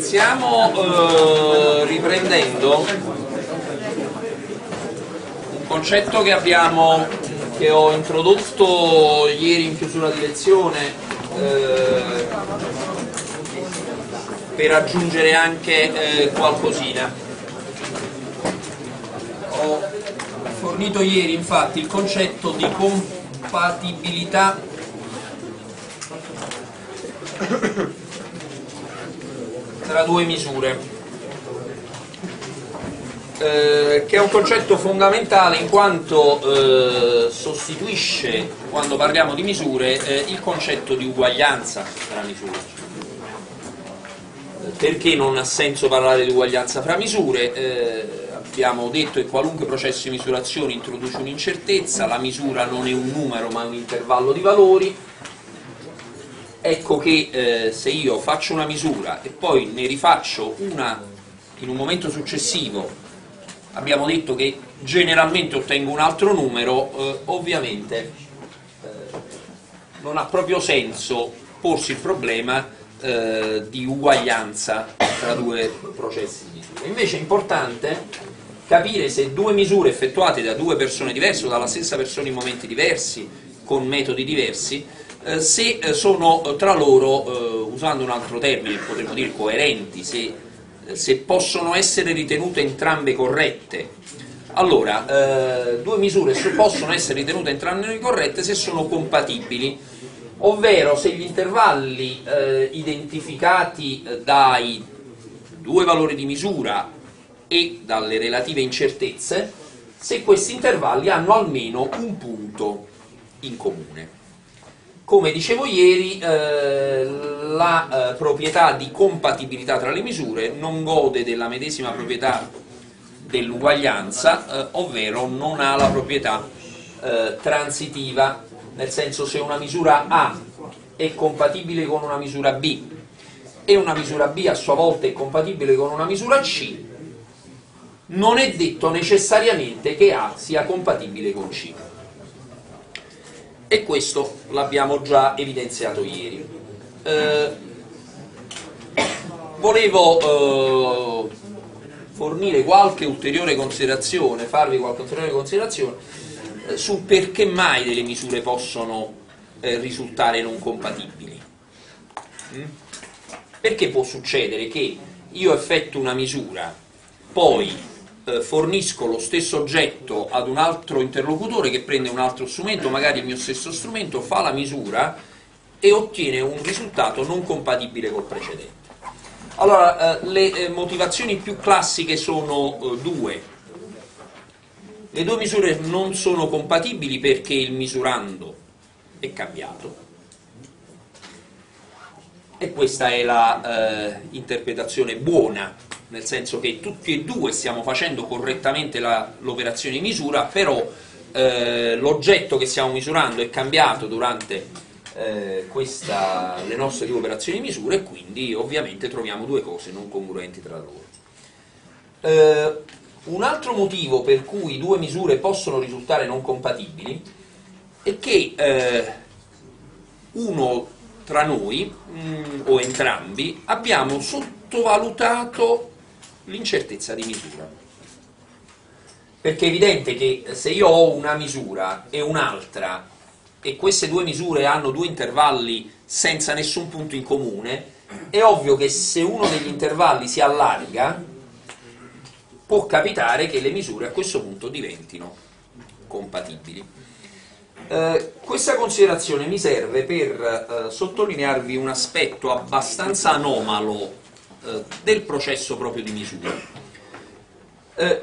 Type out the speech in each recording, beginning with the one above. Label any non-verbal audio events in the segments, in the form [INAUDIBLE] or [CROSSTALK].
Iniziamo eh, riprendendo un concetto che abbiamo che ho introdotto ieri in chiusura di lezione eh, per aggiungere anche eh, qualcosina. Ho fornito ieri infatti il concetto di compatibilità tra due misure, eh, che è un concetto fondamentale in quanto eh, sostituisce, quando parliamo di misure, eh, il concetto di uguaglianza tra misure. Perché non ha senso parlare di uguaglianza fra misure? Eh, abbiamo detto che qualunque processo di misurazione introduce un'incertezza, la misura non è un numero ma è un intervallo di valori, ecco che eh, se io faccio una misura e poi ne rifaccio una in un momento successivo, abbiamo detto che generalmente ottengo un altro numero, eh, ovviamente eh, non ha proprio senso porsi il problema eh, di uguaglianza tra due processi di misura. Invece è importante capire se due misure effettuate da due persone diverse o dalla stessa persona in momenti diversi, con metodi diversi, eh, se eh, sono eh, tra loro, usando un altro termine, potremmo dire coerenti, se, se possono essere ritenute entrambe corrette. Allora, due misure possono essere ritenute entrambe corrette se sono compatibili, ovvero se gli intervalli identificati dai due valori di misura e dalle relative incertezze, se questi intervalli hanno almeno un punto in comune. Come dicevo ieri, eh, la eh, proprietà di compatibilità tra le misure non gode della medesima proprietà dell'uguaglianza, eh, ovvero non ha la proprietà eh, transitiva, nel senso se una misura A è compatibile con una misura B e una misura B a sua volta è compatibile con una misura C, non è detto necessariamente che A sia compatibile con C e questo l'abbiamo già evidenziato ieri. Eh, volevo eh, fornire qualche ulteriore considerazione, farvi qualche ulteriore considerazione eh, su perché mai delle misure possono eh, risultare non compatibili. Mm? Perché può succedere che io effetto una misura, poi eh, fornisco lo stesso oggetto ad un altro interlocutore che prende un altro strumento, magari il mio stesso strumento, fa la misura e ottiene un risultato non compatibile col precedente. Allora, eh, le eh, motivazioni più classiche sono due. Le due misure non sono compatibili perché il misurando è cambiato e questa è l'interpretazione eh, buona nel senso che tutti e due stiamo facendo correttamente l'operazione di misura, però eh, l'oggetto che stiamo misurando è cambiato durante eh, questa, le nostre due operazioni di misura e quindi ovviamente troviamo due cose non congruenti tra loro. Eh, un altro motivo per cui due misure possono risultare non compatibili è che eh, uno tra noi, mh, mm, o entrambi, abbiamo sottovalutato l'incertezza di misura. Perché è evidente che se io ho una misura e un'altra e queste due misure hanno due intervalli senza nessun punto in comune, è ovvio che se uno degli intervalli si allarga, può capitare che le misure a questo punto diventino compatibili. Eh, questa considerazione mi serve per eh, sottolinearvi un aspetto abbastanza anomalo eh, del processo proprio di misura. Eh,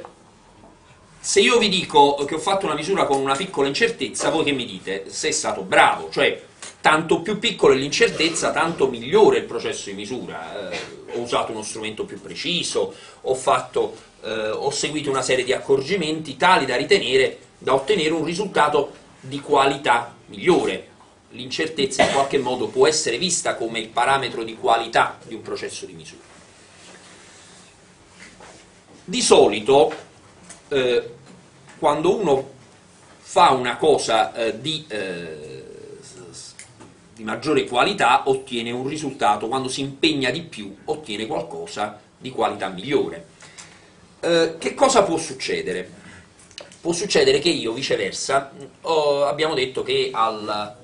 se io vi dico che ho fatto una misura con una piccola incertezza, voi che mi dite? Sei stato bravo, cioè tanto più piccola è l'incertezza, tanto migliore il processo di misura. Eh, ho usato uno strumento più preciso, ho, fatto, eh, ho seguito una serie di accorgimenti tali da ritenere, da ottenere un risultato di qualità migliore l'incertezza in qualche modo può essere vista come il parametro di qualità di un processo di misura. Di solito, eh, quando uno fa una cosa eh, di, eh, di maggiore qualità ottiene un risultato, quando si impegna di più ottiene qualcosa di qualità migliore. Eh, che cosa può succedere? Può succedere che io, viceversa, ho, abbiamo detto che al,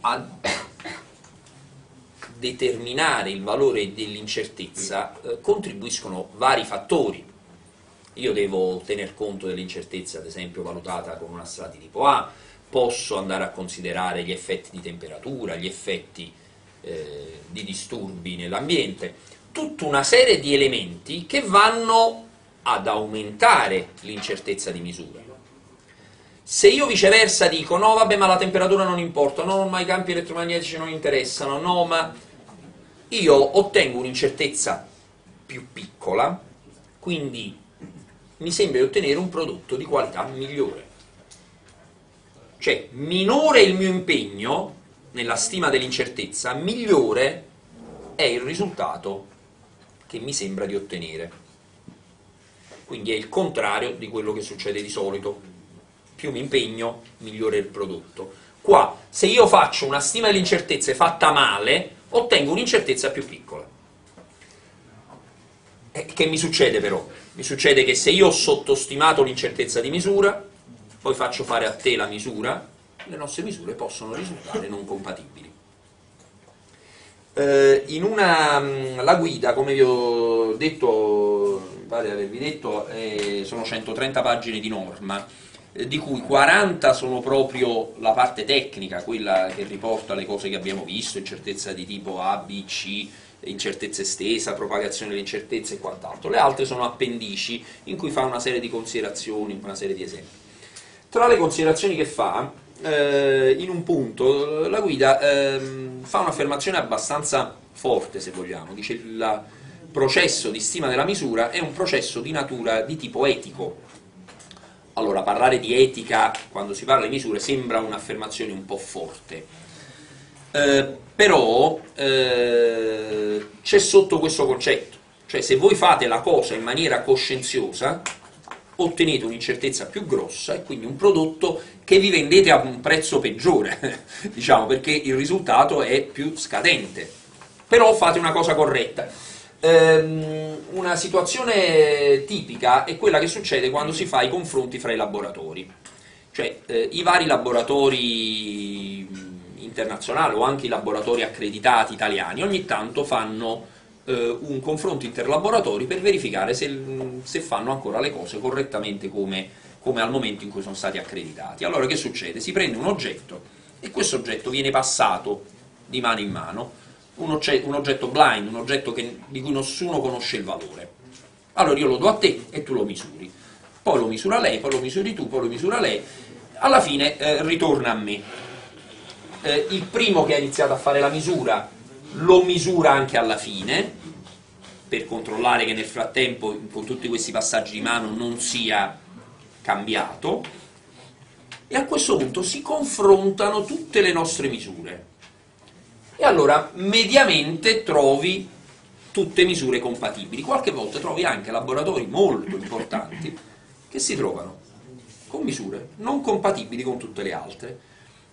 a [COUGHS] determinare il valore dell'incertezza eh, contribuiscono vari fattori. Io devo tener conto dell'incertezza, ad esempio, valutata con una strada di tipo A, posso andare a considerare gli effetti di temperatura, gli effetti eh, di disturbi nell'ambiente, tutta una serie di elementi che vanno ad aumentare l'incertezza di misura. Se io viceversa dico no vabbè ma la temperatura non importa, no ma i campi elettromagnetici non interessano, no ma io ottengo un'incertezza più piccola, quindi mi sembra di ottenere un prodotto di qualità migliore. Cioè, minore il mio impegno nella stima dell'incertezza, migliore è il risultato che mi sembra di ottenere. Quindi è il contrario di quello che succede di solito. Più mi impegno, migliore il prodotto. Qua, se io faccio una stima dell'incertezza fatta male, ottengo un'incertezza più piccola. E che mi succede però? Mi succede che se io ho sottostimato l'incertezza di misura, poi faccio fare a te la misura, le nostre misure possono risultare non compatibili. Eh, in una, mm, la guida, come vi ho detto, pare avervi detto, eh, sono 130 pagine di norma, eh, di cui 40 sono proprio la parte tecnica, quella che riporta le cose che abbiamo visto, incertezza di tipo A, B, C, incertezza estesa, propagazione delle incertezze e quant'altro. Le altre sono appendici in cui fa una serie di considerazioni, una serie di esempi. Tra le considerazioni che fa, eh, in un punto, la guida eh, fa un'affermazione abbastanza forte, se vogliamo, dice il processo di stima della misura è un processo di natura di tipo etico. Allora, parlare di etica quando si parla di misure sembra un'affermazione un po' forte, eh, però eh, c'è sotto questo concetto, cioè se voi fate la cosa in maniera coscienziosa, ottenete un'incertezza più grossa e quindi un prodotto che vi vendete a un prezzo peggiore, [LAUGHS] diciamo, perché il risultato è più scadente. Però fate una cosa corretta. Ehm, una situazione tipica è quella che succede quando si fa i confronti fra i laboratori. Cioè, eh, i vari laboratori internazionali o anche i laboratori accreditati italiani ogni tanto fanno eh, un confronto interlaboratori per verificare se, se, fanno ancora le cose correttamente come, come al momento in cui sono stati accreditati. Allora che succede? Si prende un oggetto e questo oggetto viene passato di mano in mano, un, oggetto, un oggetto blind, un oggetto che, di cui nessuno conosce il valore. Allora io lo do a te e tu lo misuri, poi lo misura lei, poi lo misuri tu, poi lo misura lei, alla fine eh, ritorna a me. Eh, il primo che ha iniziato a fare la misura lo misura anche alla fine, per controllare che nel frattempo con tutti questi passaggi di mano non sia cambiato, e a questo punto si confrontano tutte le nostre misure. E allora mediamente trovi tutte misure compatibili. Qualche volta trovi anche laboratori molto importanti che si trovano con misure non compatibili con tutte le altre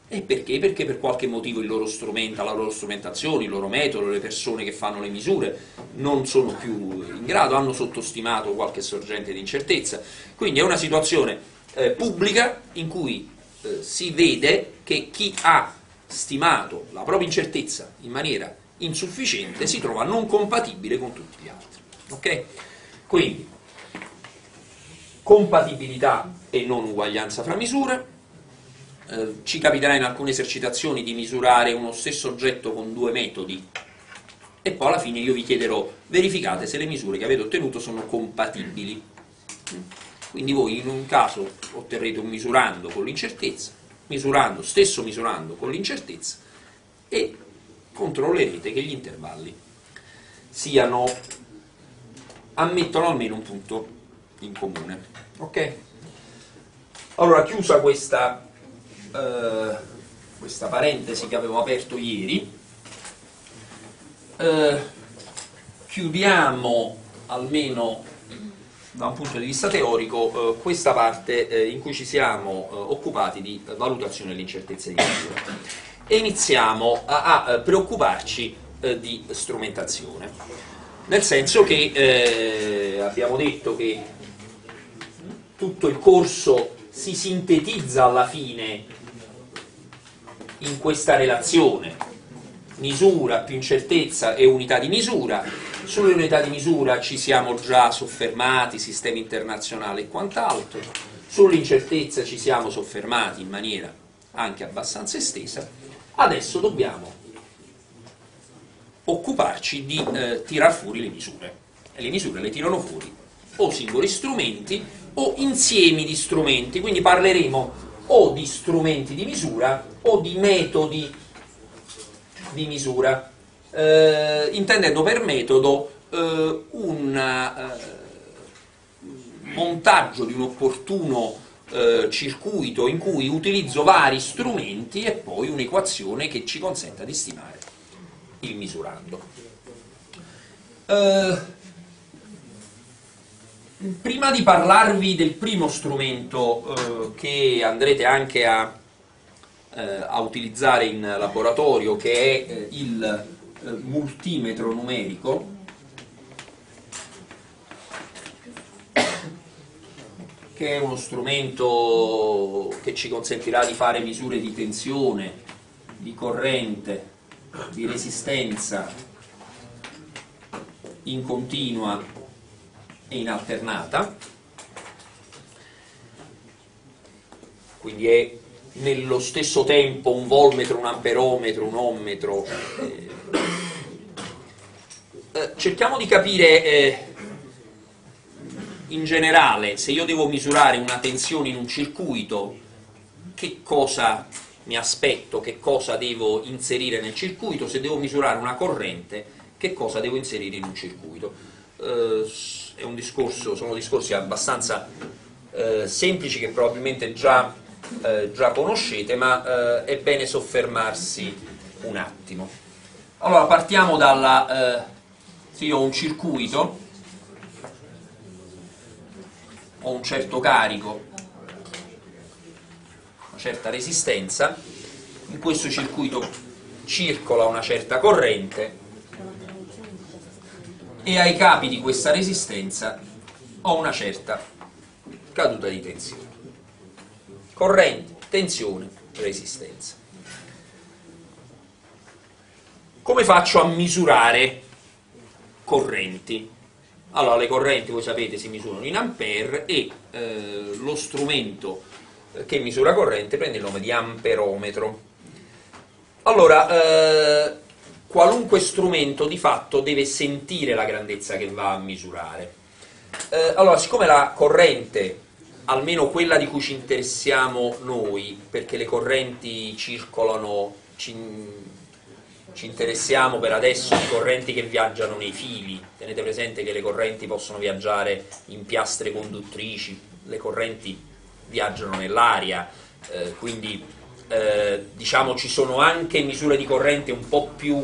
e perché? Perché per qualche motivo loro la loro strumentazione, il loro metodo, le persone che fanno le misure non sono più in grado, hanno sottostimato qualche sorgente di incertezza. Quindi è una situazione eh, pubblica in cui eh, si vede che chi ha stimato la propria incertezza in maniera insufficiente si trova non compatibile con tutti gli altri. Okay? Quindi compatibilità e non uguaglianza fra misure, eh, ci capiterà in alcune esercitazioni di misurare uno stesso oggetto con due metodi e poi alla fine io vi chiederò verificate se le misure che avete ottenuto sono compatibili. Quindi voi in un caso otterrete un misurando con l'incertezza, misurando, stesso misurando con l'incertezza e controllerete che gli intervalli siano, ammettono almeno un punto in comune. Ok? Allora, chiusa questa eh, questa parentesi che avevo aperto ieri, eh, chiudiamo almeno da un punto di vista teorico eh, questa parte eh, in cui ci siamo eh, occupati di valutazione dell'incertezza di misura. e iniziamo a, a preoccuparci eh, di strumentazione. Nel senso che eh, abbiamo detto che tutto il corso si sintetizza alla fine in questa relazione. Misura più incertezza e unità di misura. Sulle unità di misura ci siamo già soffermati, sistemi internazionali e quant'altro. Sull'incertezza ci siamo soffermati in maniera anche abbastanza estesa. Adesso dobbiamo occuparci di eh, tirar fuori le misure. E le misure le tirano fuori o singoli strumenti o insiemi di strumenti. Quindi parleremo o di strumenti di misura o di metodi di misura, eh, intendendo per metodo eh, un eh, montaggio di un opportuno eh, circuito in cui utilizzo vari strumenti e poi un'equazione che ci consenta di stimare il misurando. Eh, prima di parlarvi del primo strumento che andrete anche a eh, a utilizzare in laboratorio che è eh, il eh, multimetro numerico. Che è uno strumento che ci consentirà di fare misure di tensione, di corrente, di resistenza in continua e in alternata quindi è nello stesso tempo un volmetro, un amperometro, un ohmetro. Eh, eh, cerchiamo di capire eh, in generale se io devo misurare una tensione in un circuito, che cosa mi aspetto, che cosa devo inserire nel circuito, se devo misurare una corrente, che cosa devo inserire in un circuito. Eh, discorso, sono discorsi abbastanza eh, semplici che probabilmente già eh, già conoscete, ma eh, è bene soffermarsi un attimo. Allora, partiamo dalla... Eh, se io ho un circuito, ho un certo carico, una certa resistenza, in questo circuito circola una certa corrente e ai capi di questa resistenza ho una certa caduta di tensione corrente, tensione, resistenza. Come faccio a misurare correnti? Allora, le correnti, voi sapete, si misurano in ampere e eh, lo strumento che misura corrente prende il nome di amperometro. Allora, eh, qualunque strumento di fatto deve sentire la grandezza che va a misurare. Eh, allora, siccome la corrente almeno quella di cui ci interessiamo noi, perché le correnti circolano, ci, ci, interessiamo per adesso di correnti che viaggiano nei fili, tenete presente che le correnti possono viaggiare in piastre conduttrici, le correnti viaggiano nell'aria, eh, quindi eh, diciamo ci sono anche misure di corrente un po' più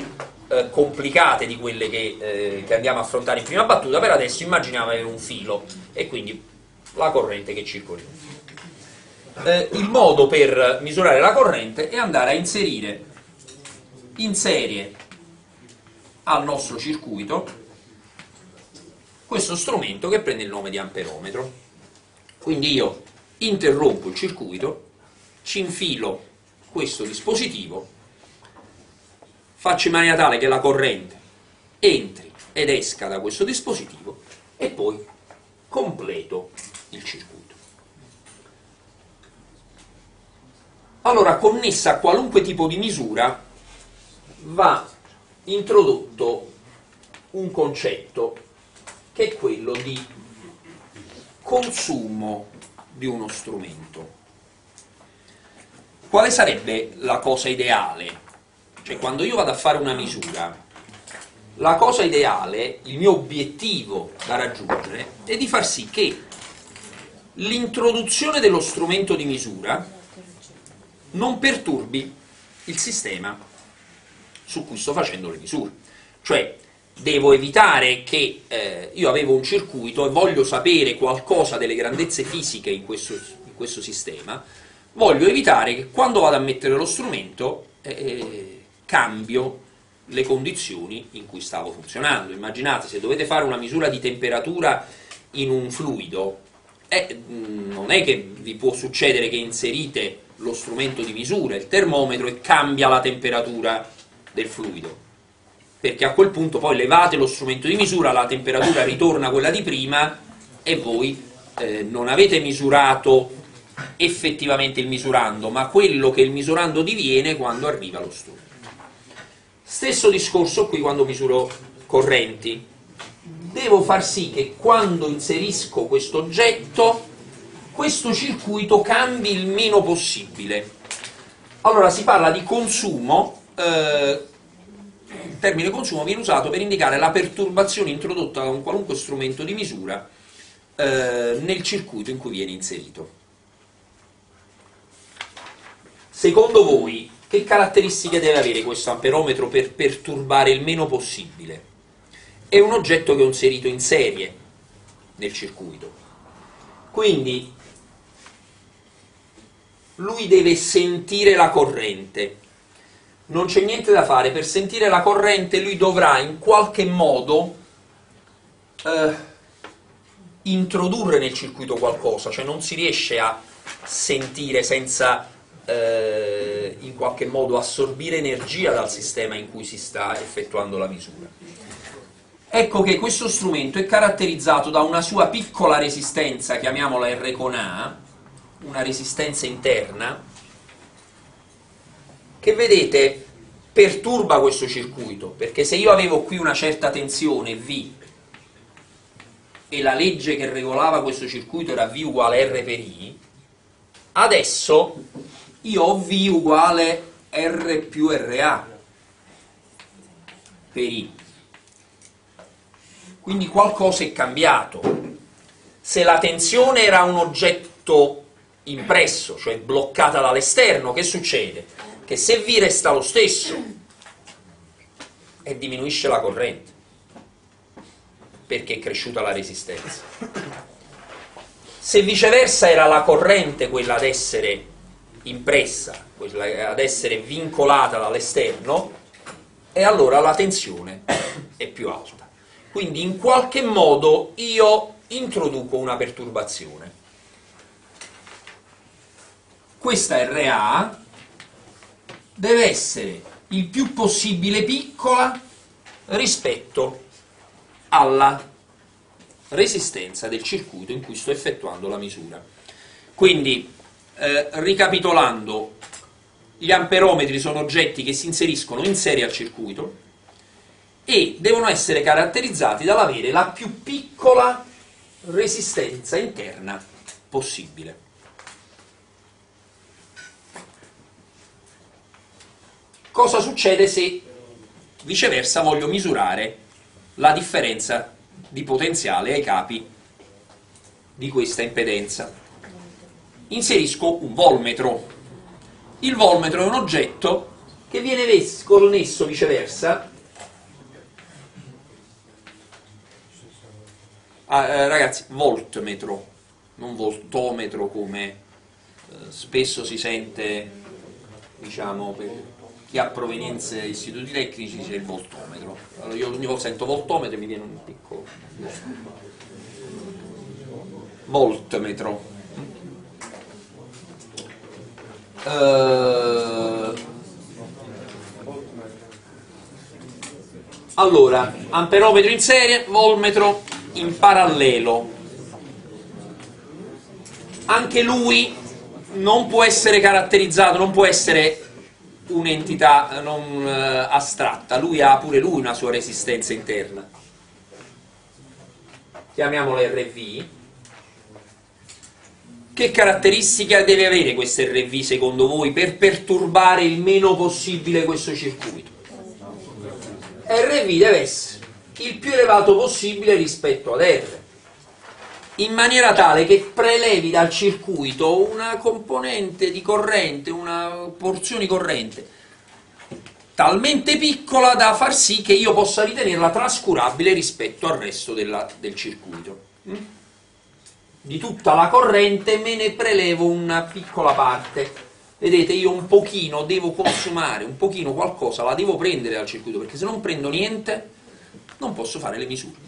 eh, complicate di quelle che, eh, che andiamo a affrontare in prima battuta, per adesso immaginiamo avere un filo e quindi la corrente che circola. Eh, il modo per misurare la corrente è andare a inserire in serie al nostro circuito questo strumento che prende il nome di amperometro. Quindi io interrompo il circuito, ci infilo questo dispositivo, faccio in maniera tale che la corrente entri ed esca da questo dispositivo e poi completo il circuito. Allora, connessa a qualunque tipo di misura va introdotto un concetto che è quello di consumo di uno strumento. Quale sarebbe la cosa ideale? Cioè, quando io vado a fare una misura, la cosa ideale, il mio obiettivo da raggiungere, è di far sì che l'introduzione dello strumento di misura non perturbi il sistema su cui sto facendo le misure. Cioè, devo evitare che eh, io avevo un circuito e voglio sapere qualcosa delle grandezze fisiche in questo, in questo sistema, voglio evitare che quando vado a mettere lo strumento eh, cambio le condizioni in cui stavo funzionando. Immaginate se dovete fare una misura di temperatura in un fluido, eh, non è che vi può succedere che inserite lo strumento di misura, il termometro, e cambia la temperatura del fluido. Perché a quel punto poi levate lo strumento di misura, la temperatura ritorna quella di prima e voi eh, non avete misurato effettivamente il misurando, ma quello che il misurando diviene quando arriva lo strumento. Stesso discorso qui quando misuro correnti. Devo far sì che quando inserisco questo oggetto, questo circuito cambi il meno possibile. Allora si parla di consumo, eh, il termine consumo viene usato per indicare la perturbazione introdotta da un qualunque strumento di misura eh, nel circuito in cui viene inserito. Secondo voi, che caratteristiche deve avere questo amperometro per perturbare il meno possibile? È un oggetto che ho inserito in serie nel circuito. Quindi lui deve sentire la corrente. Non c'è niente da fare, per sentire la corrente lui dovrà in qualche modo eh, introdurre nel circuito qualcosa, cioè non si riesce a sentire senza eh, in qualche modo assorbire energia dal sistema in cui si sta effettuando la misura. Ecco che questo strumento è caratterizzato da una sua piccola resistenza, chiamiamola R con A, una resistenza interna, che vedete perturba questo circuito, perché se io avevo qui una certa tensione V e la legge che regolava questo circuito era V uguale R per I, adesso io ho V uguale R più RA per I. Quindi qualcosa è cambiato. Se la tensione era un oggetto impresso, cioè bloccata dall'esterno, che succede? Che se V resta lo stesso e diminuisce la corrente, perché è cresciuta la resistenza. Se viceversa era la corrente quella ad essere impressa, ad essere vincolata dall'esterno, e allora la tensione è più alta. Quindi in qualche modo io introduco una perturbazione. Questa RA deve essere il più possibile piccola rispetto alla resistenza del circuito in cui sto effettuando la misura. Quindi eh, ricapitolando, gli amperometri sono oggetti che si inseriscono in serie al circuito e devono essere caratterizzati dall'avere la più piccola resistenza interna possibile. Cosa succede se viceversa voglio misurare la differenza di potenziale ai capi di questa impedenza? inserisco un volmetro. Il volmetro è un oggetto che viene connesso viceversa ah, eh, ragazzi, voltmetro, non voltometro come eh, spesso si sente, diciamo, per chi ha provenienze istituti tecnici c'è il voltometro. Allora io ogni volta sento voltometro e mi viene un piccolo voltmetro. Uh, allora, amperometro in serie, volmetro in parallelo. Anche lui non può essere caratterizzato, non può essere un'entità non uh, astratta, lui ha pure lui una sua resistenza interna. Chiamiamola RV che caratteristica deve avere questo RV secondo voi per perturbare il meno possibile questo circuito? RV deve essere il più elevato possibile rispetto ad R, in maniera tale che prelevi dal circuito una componente di corrente, una porzione di corrente talmente piccola da far sì che io possa ritenerla trascurabile rispetto al resto della, del circuito. Mm? di tutta la corrente me ne prelevo una piccola parte vedete io un pochino devo consumare, un pochino qualcosa la devo prendere dal circuito, perché se non prendo niente non posso fare le misure.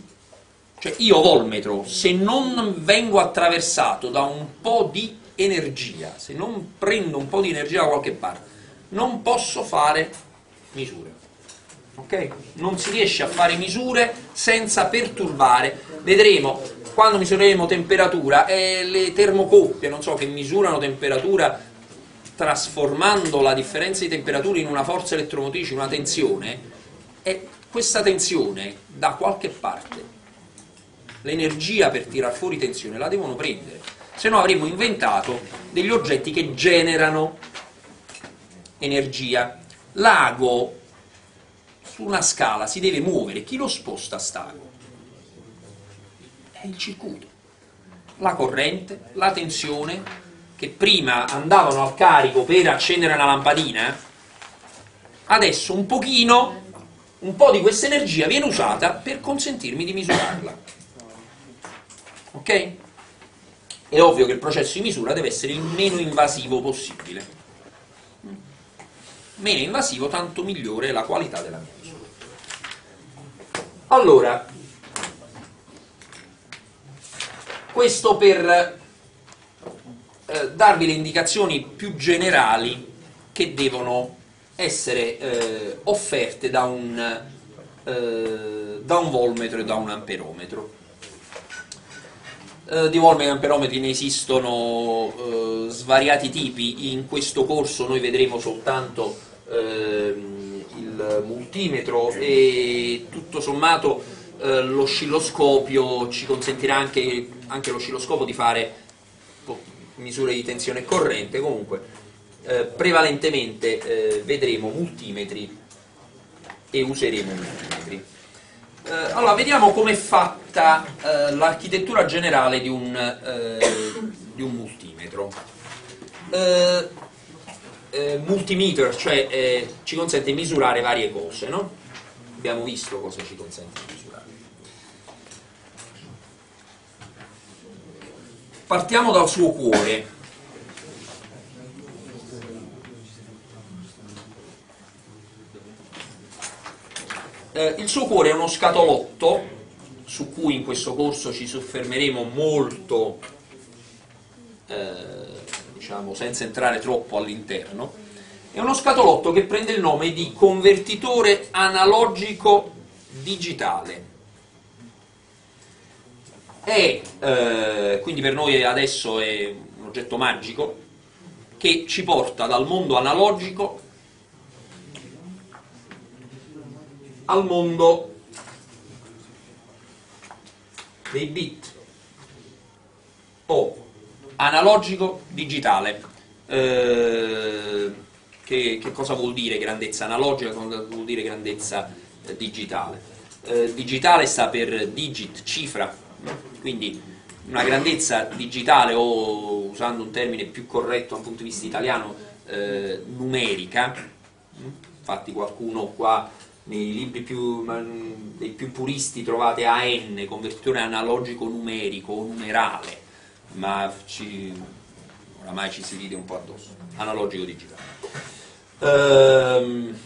Cioè io volmetro, se non vengo attraversato da un po' di energia, se non prendo un po' di energia da qualche parte, non posso fare misure. Ok? Non si riesce a fare misure senza perturbare. Vedremo quando misureremo temperatura e le termocoppie, non so, che misurano temperatura trasformando la differenza di temperatura in una forza elettromotrice, una tensione, e questa tensione da qualche parte l'energia per tirar fuori tensione la devono prendere, se no avremmo inventato degli oggetti che generano energia. L'ago su una scala si deve muovere, chi lo sposta stago? È il circuito. La corrente, la tensione, che prima andavano al carico per accendere una lampadina, adesso un pochino, un po' di questa energia viene usata per consentirmi di misurarla. Ok? È ovvio che il processo di misura deve essere il meno invasivo possibile. Meno invasivo, tanto migliore è la qualità della mia misura. Allora, questo per eh, darvi le indicazioni più generali che devono essere eh, offerte da un, eh, da un volmetro e da un amperometro. Eh, di volmetri e amperometri ne esistono eh, svariati tipi, in questo corso noi vedremo soltanto ehm, il multimetro e tutto sommato eh, l'oscilloscopio ci consentirà anche, anche l'oscilloscopo di fare misure di tensione e corrente, comunque eh, prevalentemente eh, vedremo multimetri e useremo multimetri. Eh, allora, vediamo com'è fatta eh, l'architettura generale di un, eh, di un multimetro. Multimeter, cioè ci consente di misurare varie cose, no? Abbiamo visto cosa ci consente di misurare. Partiamo dal suo cuore. Eh, il suo cuore è uno scatolotto su cui in questo corso ci soffermeremo molto, eh, diciamo senza entrare troppo all'interno. È uno scatolotto che prende il nome di convertitore analogico digitale è, eh, quindi per noi adesso è un oggetto magico che ci porta dal mondo analogico al mondo. Dei bit. O analogico digitale. Eh, che, che, cosa vuol dire grandezza analogica, cosa vuol dire grandezza eh, digitale? Eh, digitale sta per digit, cifra, quindi una grandezza digitale o usando un termine più corretto dal punto di vista italiano eh, numerica. Infatti qualcuno qua nei libri più, dei più puristi trovate AN, convertitore analogico numerico o numerale ma ci, oramai ci si ride un po' addosso. Analogico digitale. Ehm,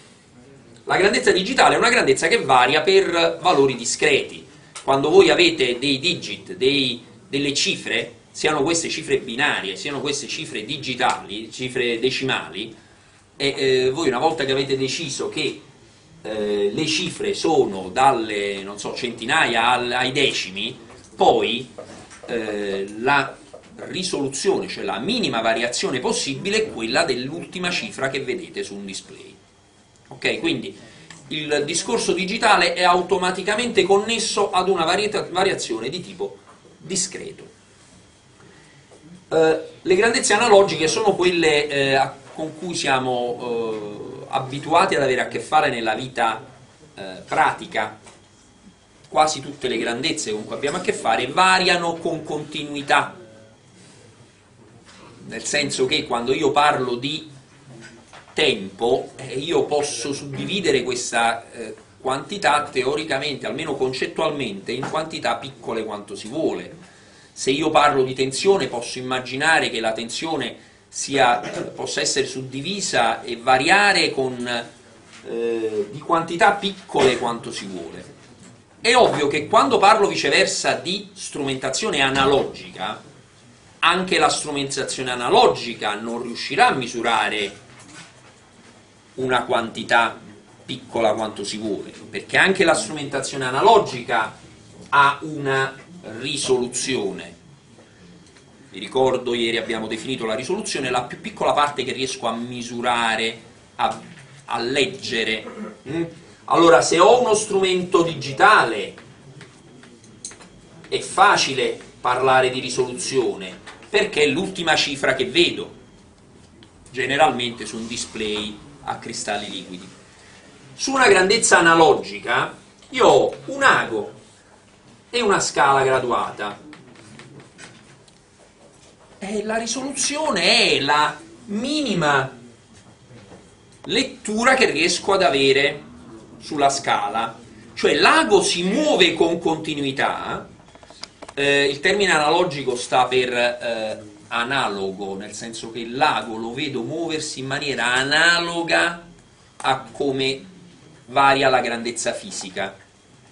la grandezza digitale è una grandezza che varia per valori discreti. Quando voi avete dei digit, dei, delle cifre, siano queste cifre binarie, siano queste cifre digitali, cifre decimali, e eh, voi una volta che avete deciso che eh, le cifre sono dalle so, centinaia ai decimi, poi eh, la risoluzione, cioè la minima variazione possibile è quella dell'ultima cifra che vedete su un display. Ok, quindi il discorso digitale è automaticamente connesso ad una variazione di tipo discreto. Eh, le grandezze analogiche sono quelle eh, con cui siamo eh, abituati ad avere a che fare nella vita eh, pratica. Quasi tutte le grandezze con cui abbiamo a che fare variano con continuità, nel senso che quando io parlo di tempo eh, io posso suddividere questa eh, quantità teoricamente, almeno concettualmente, in quantità piccole quanto si vuole. Se io parlo di tensione posso immaginare che la tensione sia, possa essere suddivisa e variare con eh, di quantità piccole quanto si vuole. È ovvio che quando parlo viceversa di strumentazione analogica, anche la strumentazione analogica non riuscirà a misurare una quantità piccola quanto si vuole, perché anche la strumentazione analogica ha una risoluzione. Vi ricordo, ieri abbiamo definito la risoluzione, la più piccola parte che riesco a misurare, a, a leggere. Mm? Allora, se ho uno strumento digitale, è facile parlare di risoluzione, perché è l'ultima cifra che vedo, generalmente su un display a cristalli liquidi. Su una grandezza analogica io ho un ago e una scala graduata. E la risoluzione è la minima lettura che riesco ad avere sulla scala. Cioè l'ago si muove con continuità, eh, il termine analogico sta per eh, analogo, nel senso che l'ago lo vedo muoversi in maniera analoga a come varia la grandezza fisica.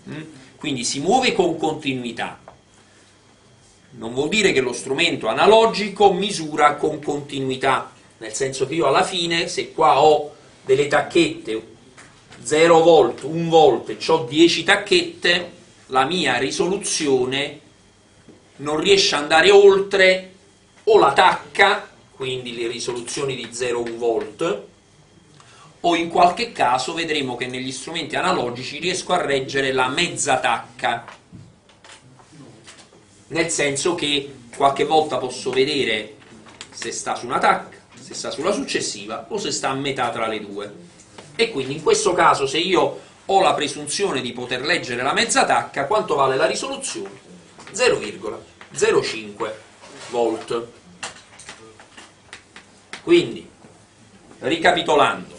Mm? Quindi si muove con continuità. Non vuol dire che lo strumento analogico misura con continuità, nel senso che io alla fine, se qua ho delle tacchette 0 volt, 1 volt e ho 10 tacchette, la mia risoluzione non riesce ad andare oltre o la tacca, quindi le risoluzioni di 0,1 volt, o in qualche caso vedremo che negli strumenti analogici riesco a reggere la mezza tacca, nel senso che qualche volta posso vedere se sta su una tacca, se sta sulla successiva o se sta a metà tra le due. E quindi in questo caso se io ho la presunzione di poter leggere la mezza tacca, quanto vale la risoluzione? 0,05 volt. Quindi, ricapitolando,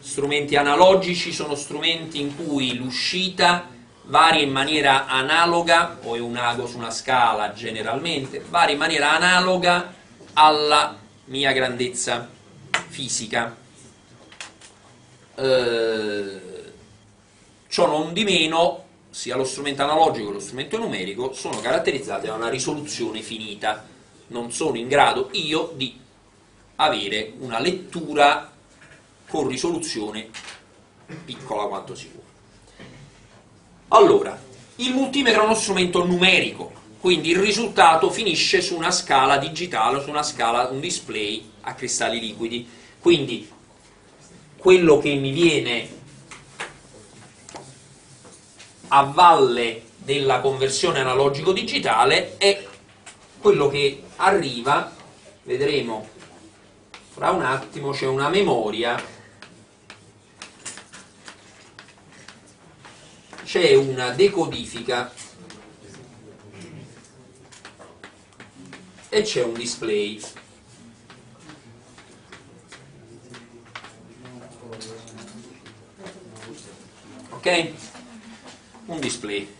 strumenti analogici sono strumenti in cui l'uscita varia in maniera analoga, o è un ago su una scala generalmente, varia in maniera analoga alla mia grandezza fisica. Eh, ciò non di meno, sia lo strumento analogico che lo strumento numerico sono caratterizzati da una risoluzione finita. Non sono in grado io di avere una lettura con risoluzione piccola quanto si può. Allora, il multimetro è uno strumento numerico, quindi il risultato finisce su una scala digitale, su una scala, un display a cristalli liquidi. Quindi quello che mi viene a valle della conversione analogico-digitale è quello che arriva, vedremo fra un attimo, c'è una memoria, c'è una decodifica e c'è un display. Ok? Un display.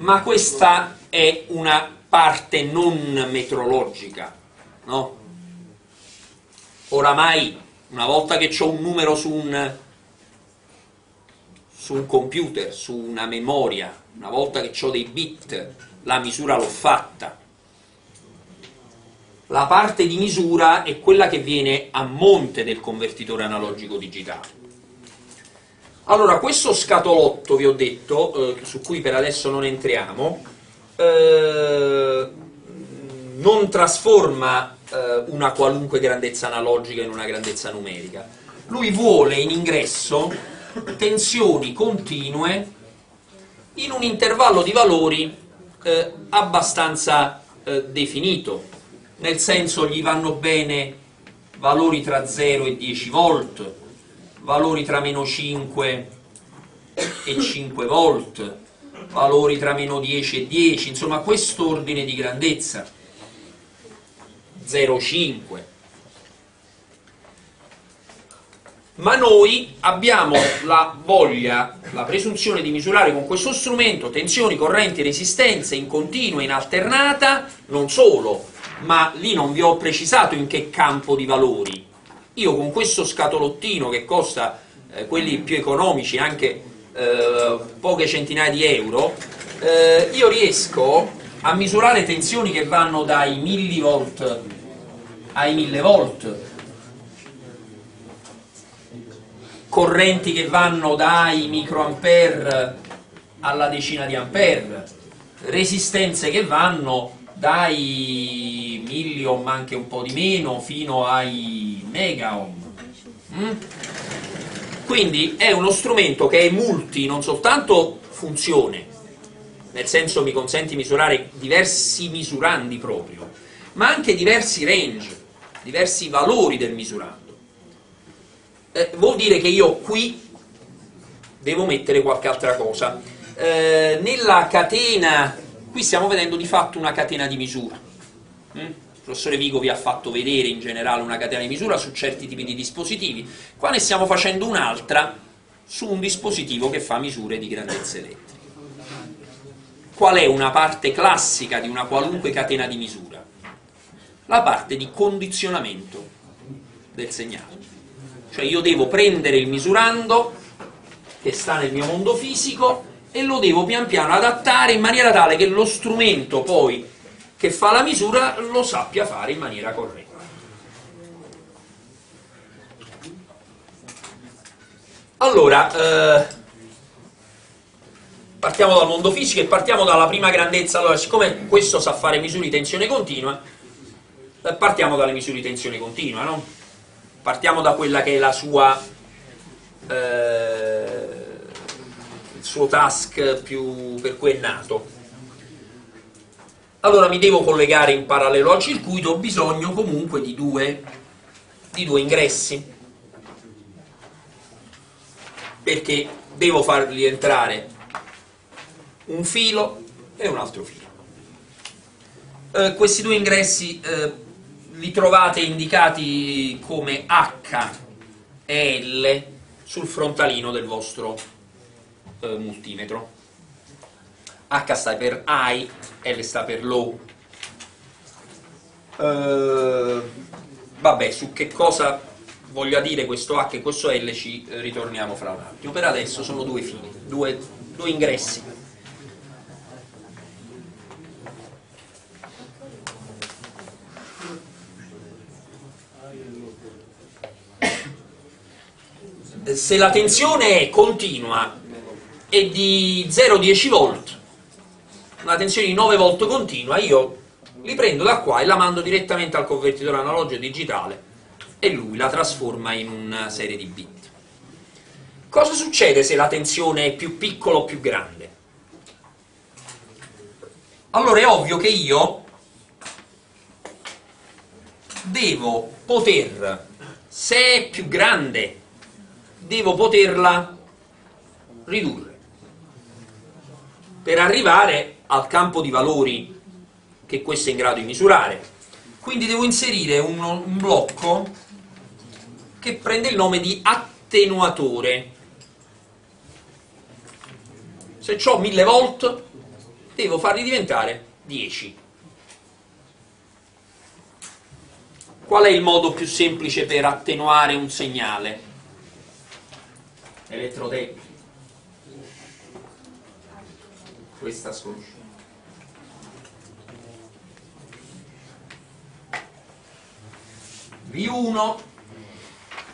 Ma questa è una parte non metrologica, no? Oramai, una volta che ho un numero su un, su un computer, su una memoria, una volta che ho dei bit, la misura l'ho fatta. La parte di misura è quella che viene a monte del convertitore analogico digitale. Allora, questo scatolotto, vi ho detto, eh, su cui per adesso non entriamo, eh, non trasforma eh, una qualunque grandezza analogica in una grandezza numerica. Lui vuole in ingresso tensioni continue in un intervallo di valori eh, abbastanza eh, definito, nel senso gli vanno bene valori tra 0 e 10 volt, valori tra meno 5 e 5 volt, valori tra meno 10 e 10, insomma quest'ordine di grandezza, 0,5. ma noi abbiamo la voglia, la presunzione di misurare con questo strumento tensioni, correnti, resistenze in continua, in alternata, non solo, ma lì non vi ho precisato in che campo di valori. Io con questo scatolottino che costa eh, quelli più economici, anche eh, poche centinaia di euro, eh, io riesco a misurare tensioni che vanno dai millivolt ai 1000 volt, correnti che vanno dai microampere alla decina di ampere, resistenze che vanno dai milliohm, anche un po' di meno, fino ai megaohm. Mm? Quindi è uno strumento che è multi, non soltanto funzione, nel senso mi consente di misurare diversi misurandi proprio, ma anche diversi range, diversi valori del misurando. Eh, vuol dire che io qui devo mettere qualche altra cosa. Eh, nella catena, qui stiamo vedendo di fatto una catena di misura. Mm? Professore Vigo vi ha fatto vedere in generale una catena di misura su certi tipi di dispositivi, qua ne stiamo facendo un'altra su un dispositivo che fa misure di grandezza elettrica. Qual è una parte classica di una qualunque catena di misura? La parte di condizionamento del segnale. Cioè io devo prendere il misurando che sta nel mio mondo fisico e lo devo pian piano adattare in maniera tale che lo strumento poi che fa la misura lo sappia fare in maniera corretta. Allora, eh, partiamo dal mondo fisico e partiamo dalla prima grandezza. Allora, siccome questo sa fare misure di tensione continua, eh, partiamo dalle misure di tensione continua, no? Partiamo da quella che è la sua, eh, il suo task più, per cui è nato allora mi devo collegare in parallelo al circuito, ho bisogno comunque di due, di due ingressi, perché devo fargli entrare un filo e un altro filo. Eh, questi due ingressi eh, li trovate indicati come H e L sul frontalino del vostro eh, multimetro. H sta per high, L sta per low. Uh, vabbè, su che cosa voglia dire questo H e questo L ci ritorniamo fra un attimo. Per adesso sono due fili, due, due ingressi. Se la tensione è continua e di 0,10 volt, una tensione di 9 volt continua, io li prendo da qua e la mando direttamente al convertitore analogico digitale e lui la trasforma in una serie di bit. Cosa succede se la tensione è più piccola o più grande? Allora è ovvio che io devo poter, se è più grande, devo poterla ridurre per arrivare al campo di valori che questo è in grado di misurare. Quindi devo inserire un, un blocco che prende il nome di attenuatore. Se ho 1000 volt, devo farli diventare 10. Qual è il modo più semplice per attenuare un segnale? Elettrotape. Questa sconosciuta. V1,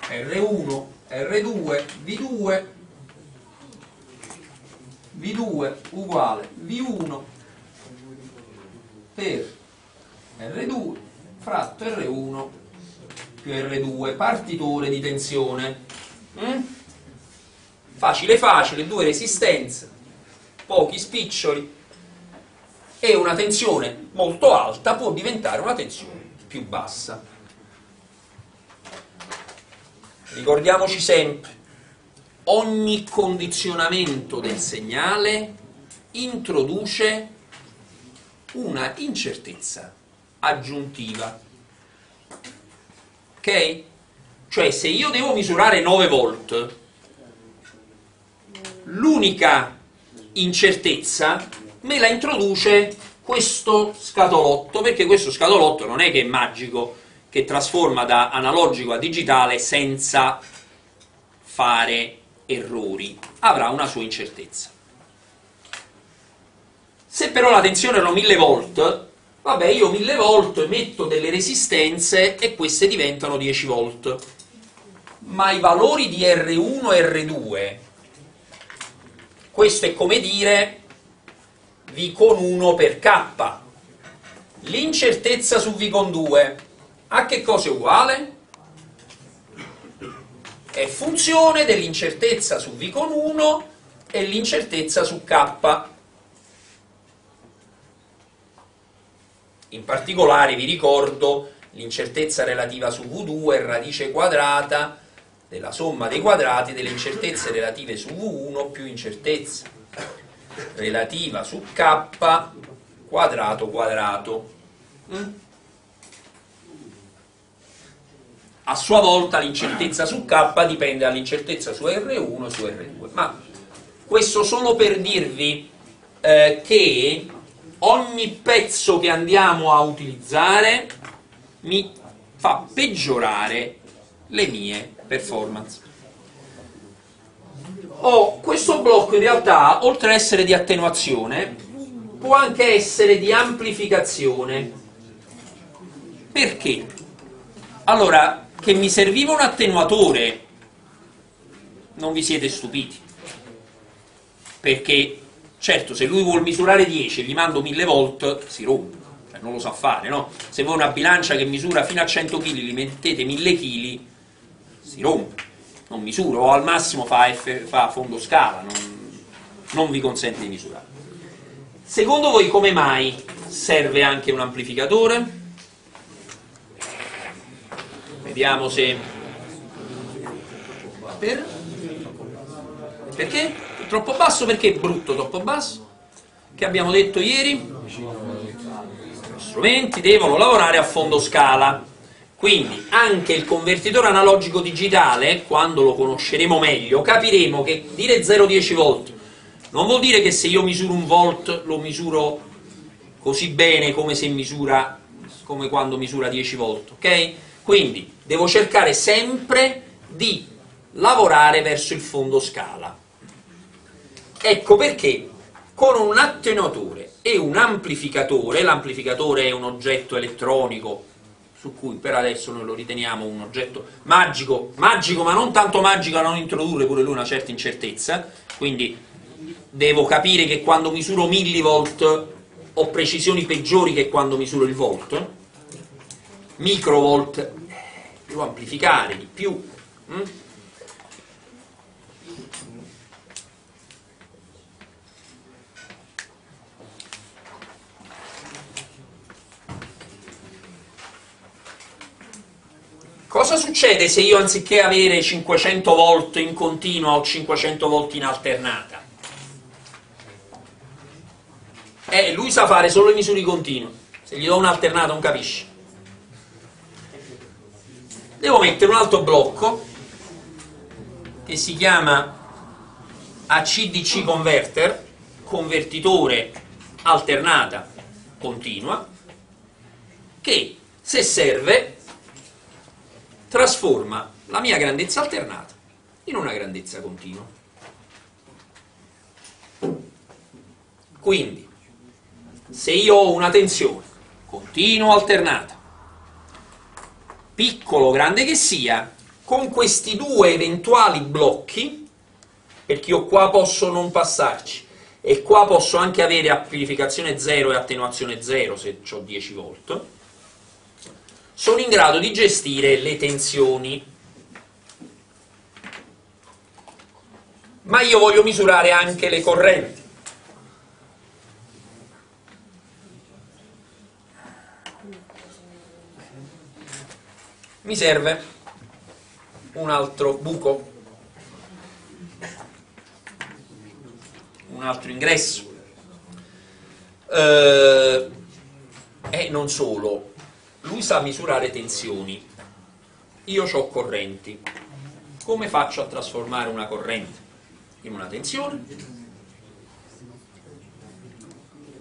R1, R2, V2, V2 uguale V1 per R2 fratto R1 più R2, partitore di tensione. Mm? Facile facile, due resistenze, pochi spiccioli e una tensione molto alta può diventare una tensione più bassa. Ricordiamoci sempre, ogni condizionamento del segnale introduce una incertezza aggiuntiva. Ok? Cioè se io devo misurare 9 volt, l'unica incertezza me la introduce questo scatolotto, perché questo scatolotto non è che è magico, che trasforma da analogico a digitale senza fare errori, avrà una sua incertezza. Se però la tensione erano 1000 volt, vabbè io 1000 volt metto delle resistenze e queste diventano 10 volt. Ma i valori di R1 e R2, questo è come dire V con 1 per K. L'incertezza su V con 2 a che cosa è uguale? È funzione dell'incertezza su V con 1 e l'incertezza su K. In particolare vi ricordo l'incertezza relativa su V2 è radice quadrata della somma dei quadrati delle incertezze relative su V1 più incertezza relativa su K quadrato quadrato. Mm? A sua volta l'incertezza su K dipende dall'incertezza su R1 e su R2. Ma questo solo per dirvi eh, che ogni pezzo che andiamo a utilizzare mi fa peggiorare le mie performance. Oh, questo blocco in realtà, oltre ad essere di attenuazione, può anche essere di amplificazione. Perché? Allora, che mi serviva un attenuatore, non vi siete stupiti. Perché Certo, se lui vuol misurare 10 e gli mando 1000 volt, si rompe, cioè, non lo sa fare, no? Se voi una bilancia che misura fino a 100 kg, gli mettete 1000 kg, si rompe, non misura, o al massimo fa, F, fa fondo scala, non, non vi consente di misurare. Secondo voi come mai serve anche un amplificatore? Vediamo se... Per? Perché? Troppo basso perché è brutto troppo basso? Che abbiamo detto ieri? Gli strumenti devono lavorare a fondo scala. Quindi anche il convertitore analogico digitale, quando lo conosceremo meglio, capiremo che dire 0,10 volt non vuol dire che se io misuro un volt lo misuro così bene come se misura come quando misura 10 volt, ok? Quindi devo cercare sempre di lavorare verso il fondo scala. Ecco perché con un attenuatore e un amplificatore, l'amplificatore è un oggetto elettronico su cui per adesso noi lo riteniamo un oggetto magico, magico ma non tanto magico da non introdurre pure lui una certa incertezza, quindi devo capire che quando misuro millivolt ho precisioni peggiori che quando misuro il volt, microvolt devo amplificare di più. Hm? Cosa succede se io anziché avere 500 volt in continua ho 500 volt in alternata? Eh, lui sa fare solo le misure continue. Se gli do un'alternata non capisce. Devo mettere un altro blocco che si chiama ACDC converter, convertitore alternata continua, che se serve trasforma la mia grandezza alternata in una grandezza continua. Quindi, se io ho una tensione continua alternata, piccolo o grande che sia, con questi due eventuali blocchi, perché io qua posso non passarci, e qua posso anche avere amplificazione 0 e attenuazione 0 se ho 10 volt, sono in grado di gestire le tensioni. Ma io voglio misurare anche le correnti. Mi serve un altro buco, un altro ingresso. Eh, e non solo, lui sa misurare tensioni. io ho correnti. Come faccio a trasformare una corrente in una tensione?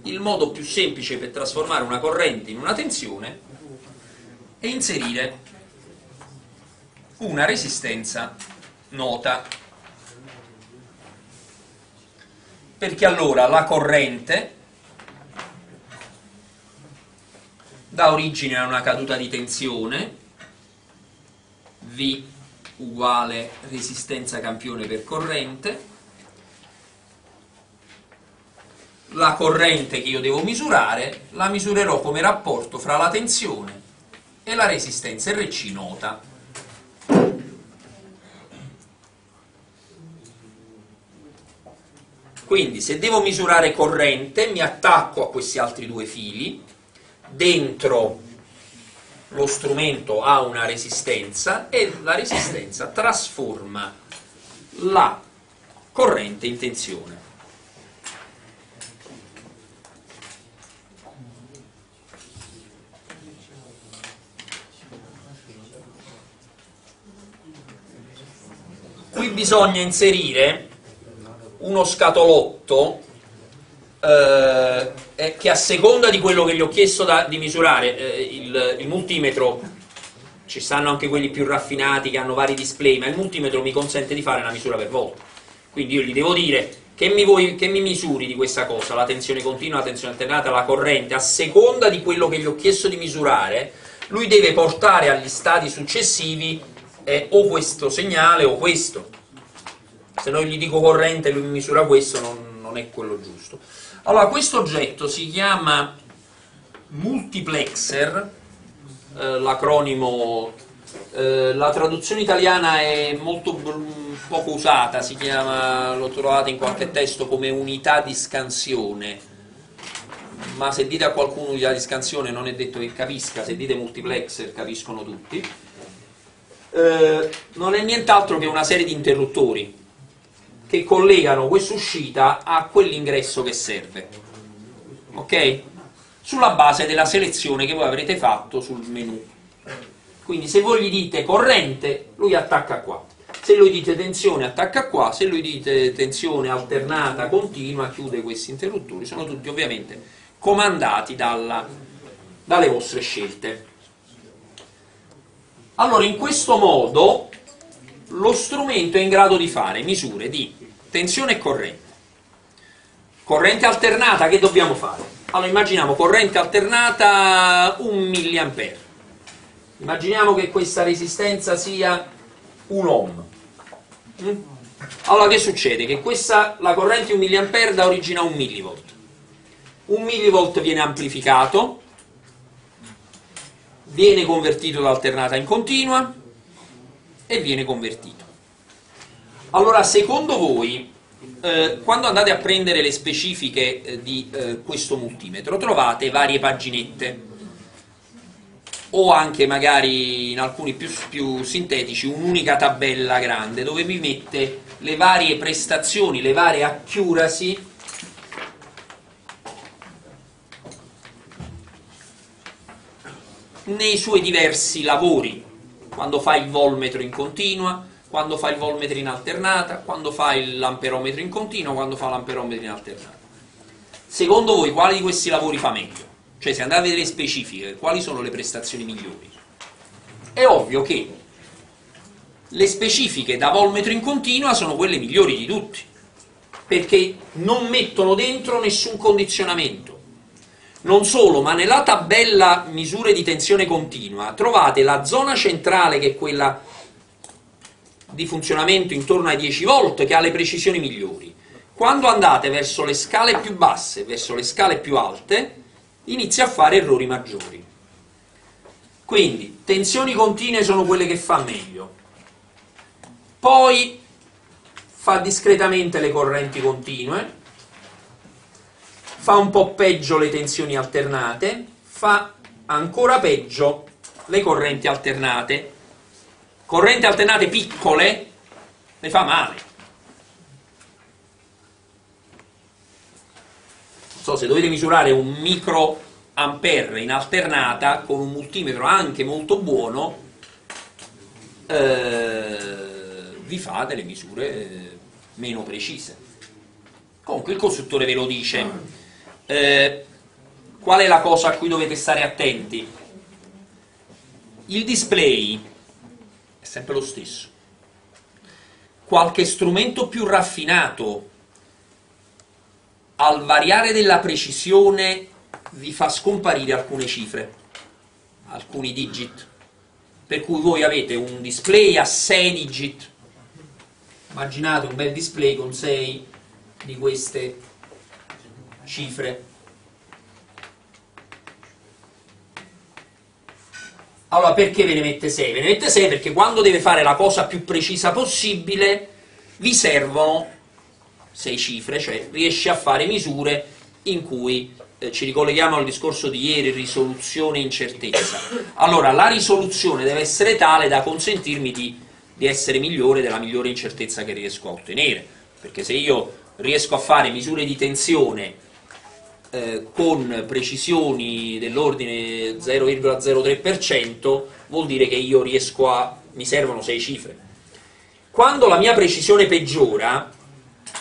Il modo più semplice per trasformare una corrente in una tensione è inserire una resistenza nota. Perché allora la corrente dà origine a una caduta di tensione. V uguale resistenza campione per corrente. La corrente che io devo misurare la misurerò come rapporto fra la tensione e la resistenza. RC nota. Quindi se devo misurare corrente mi attacco a questi altri due fili dentro lo strumento ha una resistenza e la resistenza trasforma la corrente in tensione. Qui bisogna inserire uno scatolotto eh, che a seconda di quello che gli ho chiesto da, di misurare, eh, il, il, multimetro, ci stanno anche quelli più raffinati che hanno vari display, ma il multimetro mi consente di fare una misura per volta. Quindi io gli devo dire che mi, vuoi, che mi misuri di questa cosa, la tensione continua, la tensione alternata, la corrente, a seconda di quello che gli ho chiesto di misurare, lui deve portare agli stati successivi eh, o questo segnale o questo. Se non gli dico corrente e lui mi misura questo, non, non è quello giusto. Allora, questo oggetto si chiama multiplexer, eh, l'acronimo, eh, la traduzione italiana è molto poco usata, si chiama, lo trovate in qualche testo come unità di scansione, ma se dite a qualcuno unità di scansione non è detto che capisca, se dite multiplexer capiscono tutti. Eh, non è nient'altro che una serie di interruttori che collegano questa uscita a quell'ingresso che serve. Ok? Sulla base della selezione che voi avrete fatto sul menu. Quindi se voi gli dite corrente, lui attacca qua. Se lui dite tensione, attacca qua. Se lui dite tensione alternata, continua, chiude questi interruttori. Sono tutti ovviamente comandati dalla, dalle vostre scelte. Allora, in questo modo lo strumento è in grado di fare misure di tensione e corrente. Corrente alternata, che dobbiamo fare? Allora immaginiamo corrente alternata 1 mA. Immaginiamo che questa resistenza sia 1 ohm. Mm? Allora che succede? Che questa, la corrente 1 mA dà origine a 1 mV. 1 mV viene amplificato, viene convertito da alternata in continua e viene convertito. Allora, secondo voi, eh, quando andate a prendere le specifiche eh, di eh, questo multimetro, trovate varie paginette? O anche magari in alcuni più, più sintetici un'unica tabella grande dove vi mette le varie prestazioni, le varie accuracy? Nei suoi diversi lavori, quando fa il volmetro in continua, quando fa il volmetro in alternata, quando fa l'amperometro in continuo, quando fa l'amperometro in alternata. Secondo voi quali di questi lavori fa meglio? Cioè se andate a vedere specifiche, quali sono le prestazioni migliori? È ovvio che le specifiche da volmetro in continua sono quelle migliori di tutti, perché non mettono dentro nessun condizionamento. Non solo, ma nella tabella misure di tensione continua trovate la zona centrale che è quella di funzionamento intorno ai 10 volt che ha le precisioni migliori. Quando andate verso le scale più basse, verso le scale più alte, inizia a fare errori maggiori. Quindi, tensioni continue sono quelle che fa meglio. Poi fa discretamente le correnti continue, fa un po' peggio le tensioni alternate, fa ancora peggio le correnti alternate correnti alternate piccole le fa male. Non so, se dovete misurare un microampere in alternata con un multimetro anche molto buono, eh, vi fa delle misure eh, meno precise. Comunque il costruttore ve lo dice. Eh, qual è la cosa a cui dovete stare attenti? Il display è sempre lo stesso. Qualche strumento più raffinato al variare della precisione vi fa scomparire alcune cifre, alcuni digit. Per cui voi avete un display a 6 digit, immaginate un bel display con 6 di queste cifre. Allora perché ve ne mette 6? Ve ne mette 6 perché quando deve fare la cosa più precisa possibile vi servono 6 cifre, cioè riesce a fare misure in cui eh, ci ricolleghiamo al discorso di ieri, risoluzione e incertezza. Allora, la risoluzione deve essere tale da consentirmi di, di essere migliore della migliore incertezza che riesco a ottenere, perché se io riesco a fare misure di tensione eh, con precisioni dell'ordine 0,03%, vuol dire che io riesco a... mi servono 6 cifre. Quando la mia precisione peggiora,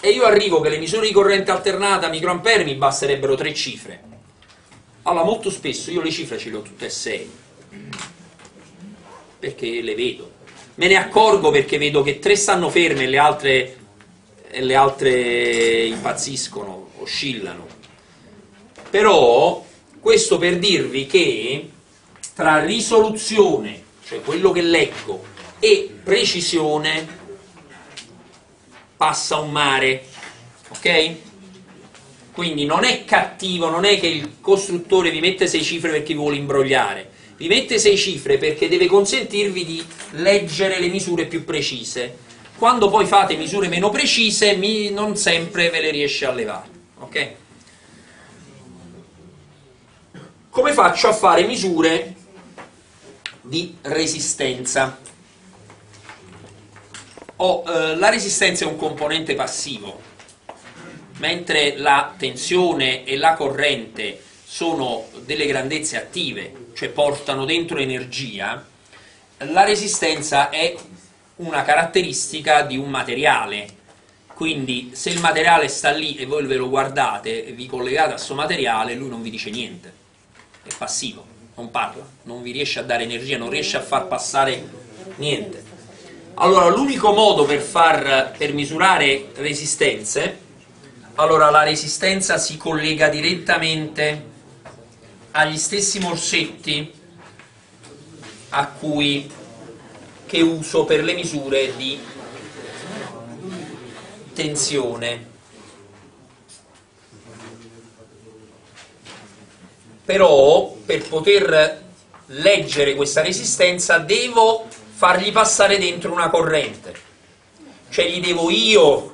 e io arrivo che le misure di corrente alternata microampere mi basterebbero 3 cifre. Allora, molto spesso io le cifre ce le ho tutte e 6, perché le vedo. Me ne accorgo perché vedo che 3 stanno ferme e le altre e le altre impazziscono, oscillano. Però questo per dirvi che tra risoluzione, cioè quello che leggo, e precisione passa un mare, ok? Quindi non è cattivo, non è che il costruttore vi mette sei cifre perché vi vuole imbrogliare, vi mette sei cifre perché deve consentirvi di leggere le misure più precise quando poi fate misure meno precise mi, non sempre ve le riesce a levare. ok? Come faccio a fare misure di resistenza? Oh, eh, la resistenza è un componente passivo, mentre la tensione e la corrente sono delle grandezze attive, cioè portano dentro energia, la resistenza è una caratteristica di un materiale. Quindi se il materiale sta lì e voi ve lo guardate e vi collegate a questo materiale, lui non vi dice niente, è passivo, non parla, non vi riesce a dare energia, non riesce a far passare niente. Allora l'unico modo per, far, per misurare resistenze, allora la resistenza si collega direttamente agli stessi morsetti a cui che uso per le misure di tensione. Però per poter leggere questa resistenza devo fargli passare dentro una corrente, cioè gli devo io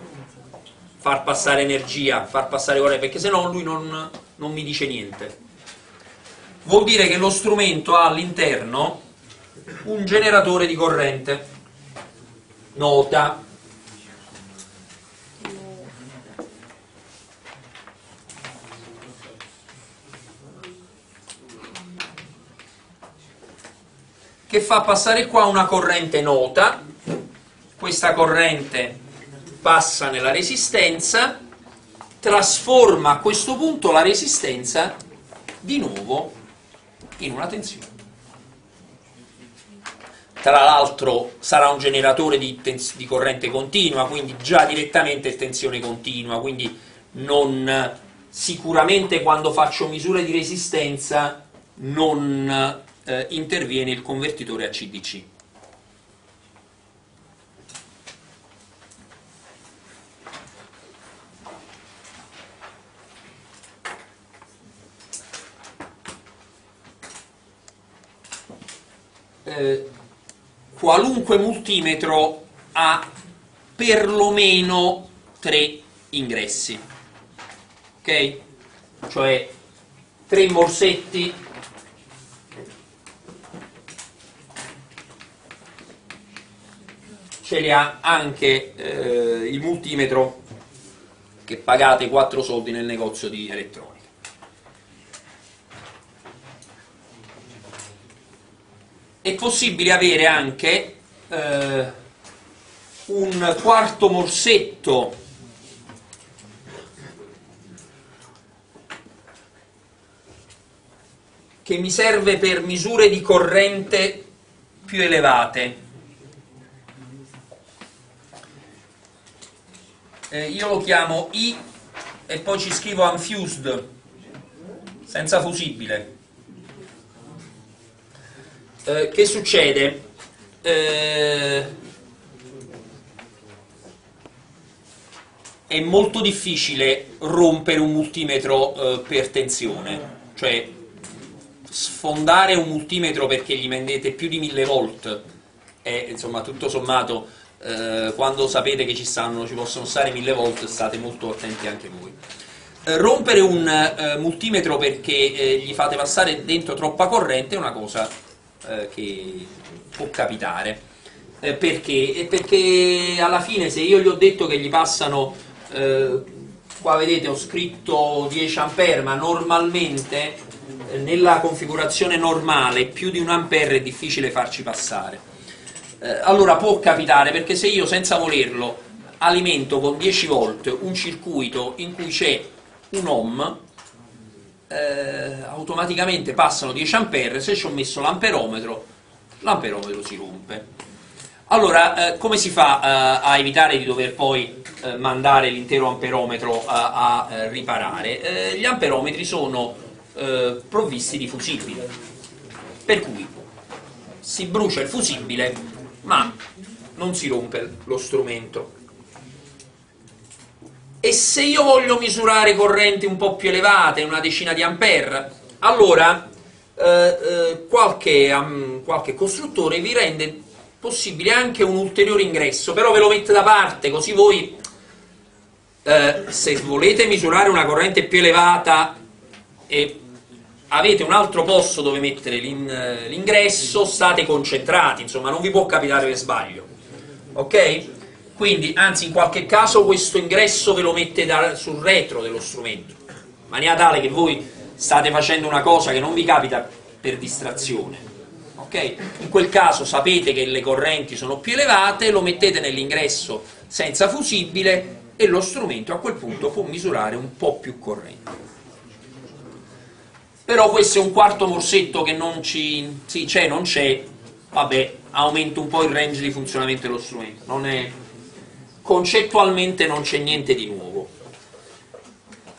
far passare energia, far passare corrente, perché se no lui non, non mi dice niente. Vuol dire che lo strumento ha all'interno un generatore di corrente. Nota. Che fa passare qua una corrente nota. Questa corrente passa nella resistenza, trasforma a questo punto la resistenza di nuovo in una tensione tra l'altro sarà un generatore di, di, corrente continua, quindi già direttamente tensione continua, quindi non, sicuramente quando faccio misure di resistenza non eh, interviene il convertitore a CDC. Eh, qualunque multimetro ha perlomeno tre ingressi, ok? Cioè tre morsetti ce li ha anche eh, il multimetro che pagate 4 soldi nel negozio di elettronica. È possibile avere anche eh, un quarto morsetto che mi serve per misure di corrente più elevate. Eh, io lo chiamo I e poi ci scrivo unfused, senza fusibile. Eh, che succede? Eh, è molto difficile rompere un multimetro eh, per tensione, cioè sfondare un multimetro perché gli mettete più di 1000 volt. È insomma tutto sommato eh, quando sapete che ci, stanno, ci possono stare 1000 volt state molto attenti anche voi. Eh, rompere un eh, multimetro perché eh, gli fate passare dentro troppa corrente è una cosa eh, che può capitare. Eh, perché? perché alla fine se io gli ho detto che gli passano qua vedete ho scritto 10 ampere ma normalmente nella configurazione normale più di un ampere è difficile farci passare. Eh, allora può capitare perché se io senza volerlo alimento con 10 volt un circuito in cui c'è un ohm, eh, automaticamente passano 10 ampere, se ci ho messo l'amperometro, l'amperometro si rompe. Allora, eh, come si fa eh, a evitare di dover poi eh, mandare l'intero amperometro a, a eh, riparare? gli amperometri sono eh, provvisti di fusibile. Per cui si brucia il fusibile, ma non si rompe lo strumento. E se io voglio misurare correnti un po' più elevate, una decina di ampere, allora eh, eh, qualche, um, qualche costruttore vi rende possibile anche un ulteriore ingresso, però ve lo mette da parte, così voi eh, se volete misurare una corrente più elevata e avete un altro posto dove mettere l'ingresso, state concentrati, insomma non vi può capitare che sbaglio. Ok? Quindi, anzi, in qualche caso questo ingresso ve lo mette da, sul retro dello strumento, in maniera tale che voi state facendo una cosa che non vi capita per distrazione. Ok? In quel caso sapete che le correnti sono più elevate, lo mettete nell'ingresso senza fusibile e lo strumento a quel punto può misurare un po' più corrente però questo è un quarto morsetto che non ci... sì, c'è, non c'è, vabbè, aumenta un po' il range di funzionamento dello strumento, non è... concettualmente non c'è niente di nuovo.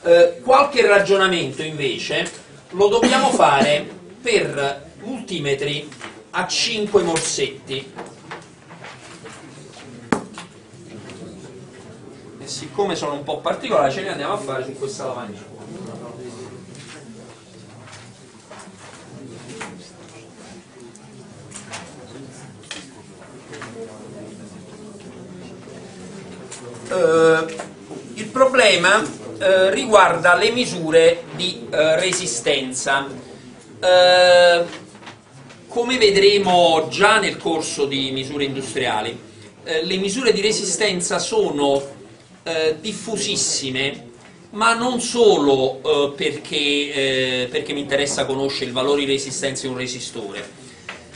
Eh, qualche ragionamento invece lo dobbiamo fare per multimetri a 5 morsetti. E siccome sono un po' particolari ce li andiamo a fare su questa lavagna. Eh, il problema eh, riguarda le misure di eh, resistenza. Eh, come vedremo già nel corso di misure industriali, eh, le misure di resistenza sono eh, diffusissime ma non solo perché, perché mi interessa conoscere il valore di resistenza di un resistore,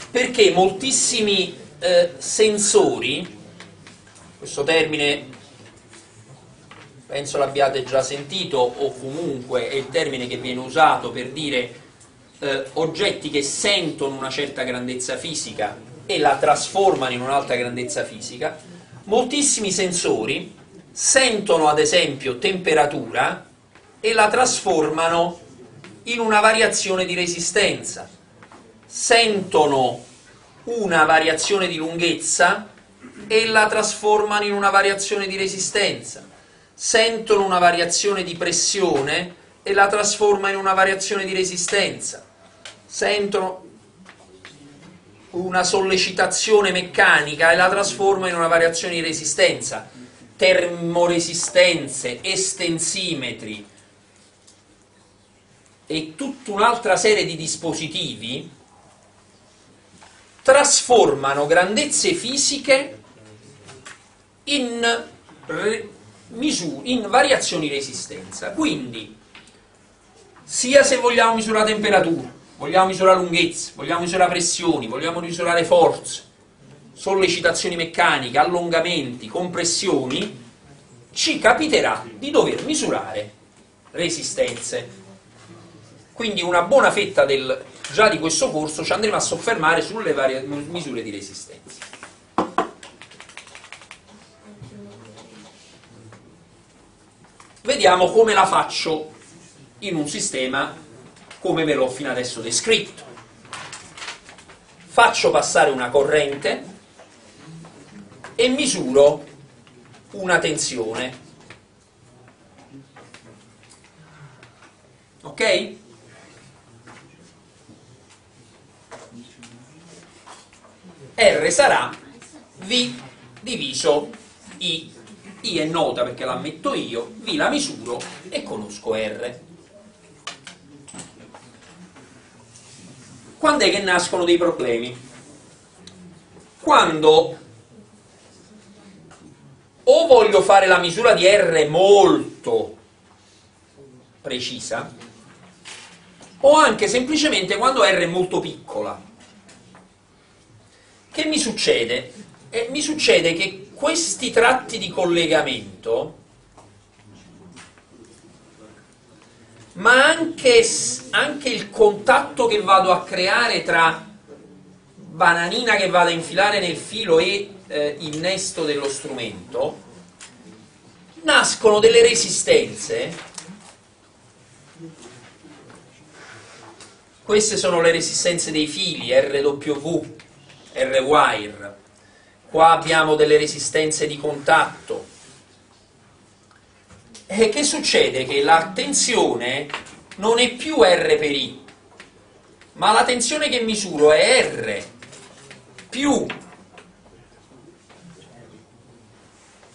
perché moltissimi sensori, questo termine penso l'abbiate già sentito o comunque è il termine che viene usato per dire eh, oggetti che sentono una certa grandezza fisica e la trasformano in un'altra grandezza fisica, moltissimi sensori sentono ad esempio temperatura e la trasformano in una variazione di resistenza, sentono una variazione di lunghezza e la trasformano in una variazione di resistenza sentono una variazione di pressione e la trasforma in una variazione di resistenza, sentono una sollecitazione meccanica e la trasforma in una variazione di resistenza, termoresistenze, estensimetri e tutta un'altra serie di dispositivi trasformano grandezze fisiche in in variazioni resistenza. Quindi, sia se vogliamo misurare temperatura, vogliamo misurare lunghezza, vogliamo misurare pressioni, vogliamo misurare forze, sollecitazioni meccaniche, allungamenti, compressioni, ci capiterà di dover misurare resistenze. Quindi una buona fetta del, già di questo corso ci andremo a soffermare sulle varie misure di resistenza. Vediamo come la faccio in un sistema come ve l'ho fino adesso descritto. Faccio passare una corrente e misuro una tensione. Ok? R sarà V diviso I. I è nota perché la metto io, V la misuro e conosco R. Quando è che nascono dei problemi? Quando o voglio fare la misura di R molto precisa, o anche semplicemente quando R è molto piccola. Che mi succede? Eh, mi succede che questi tratti di collegamento, ma anche, anche il contatto che vado a creare tra bananina che vado a infilare nel filo e eh, innesto dello strumento, nascono delle resistenze. Queste sono le resistenze dei fili, RW, R-wire. Qua abbiamo delle resistenze di contatto. E che succede? Che la tensione non è più R per I, ma la tensione che misuro è R più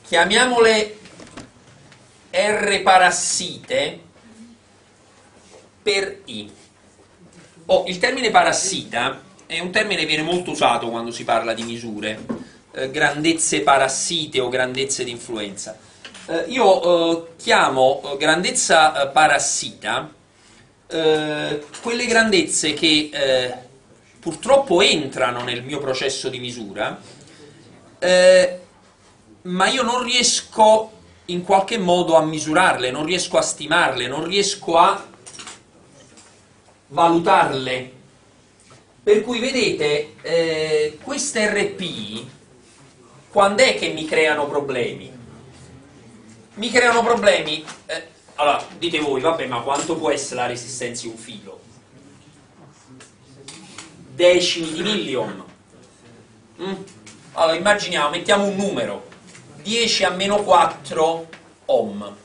chiamiamole R parassite per I. Oh, il termine parassita è un termine che viene molto usato quando si parla di misure, eh, grandezze parassite o grandezze di influenza. Eh, io eh, chiamo eh, grandezza eh, parassita quelle grandezze che purtroppo entrano nel mio processo di misura, ma io non riesco in qualche modo a misurarle, non riesco a stimarle, non riesco a valutarle. Per cui vedete, eh, queste RP, quando è che mi creano problemi? Mi creano problemi, eh, allora dite voi, vabbè, ma quanto può essere la resistenza di un filo? Decimi di million. Mm? Allora immaginiamo, mettiamo un numero, 10 a meno 4 ohm.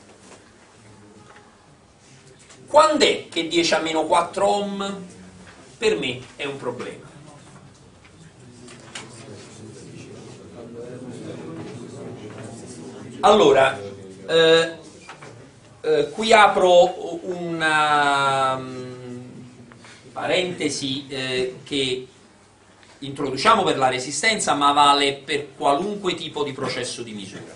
Quando è che 10 a meno 4 ohm per me è un problema? Allora, eh, eh, qui apro una um, parentesi eh, che introduciamo per la resistenza ma vale per qualunque tipo di processo di misura.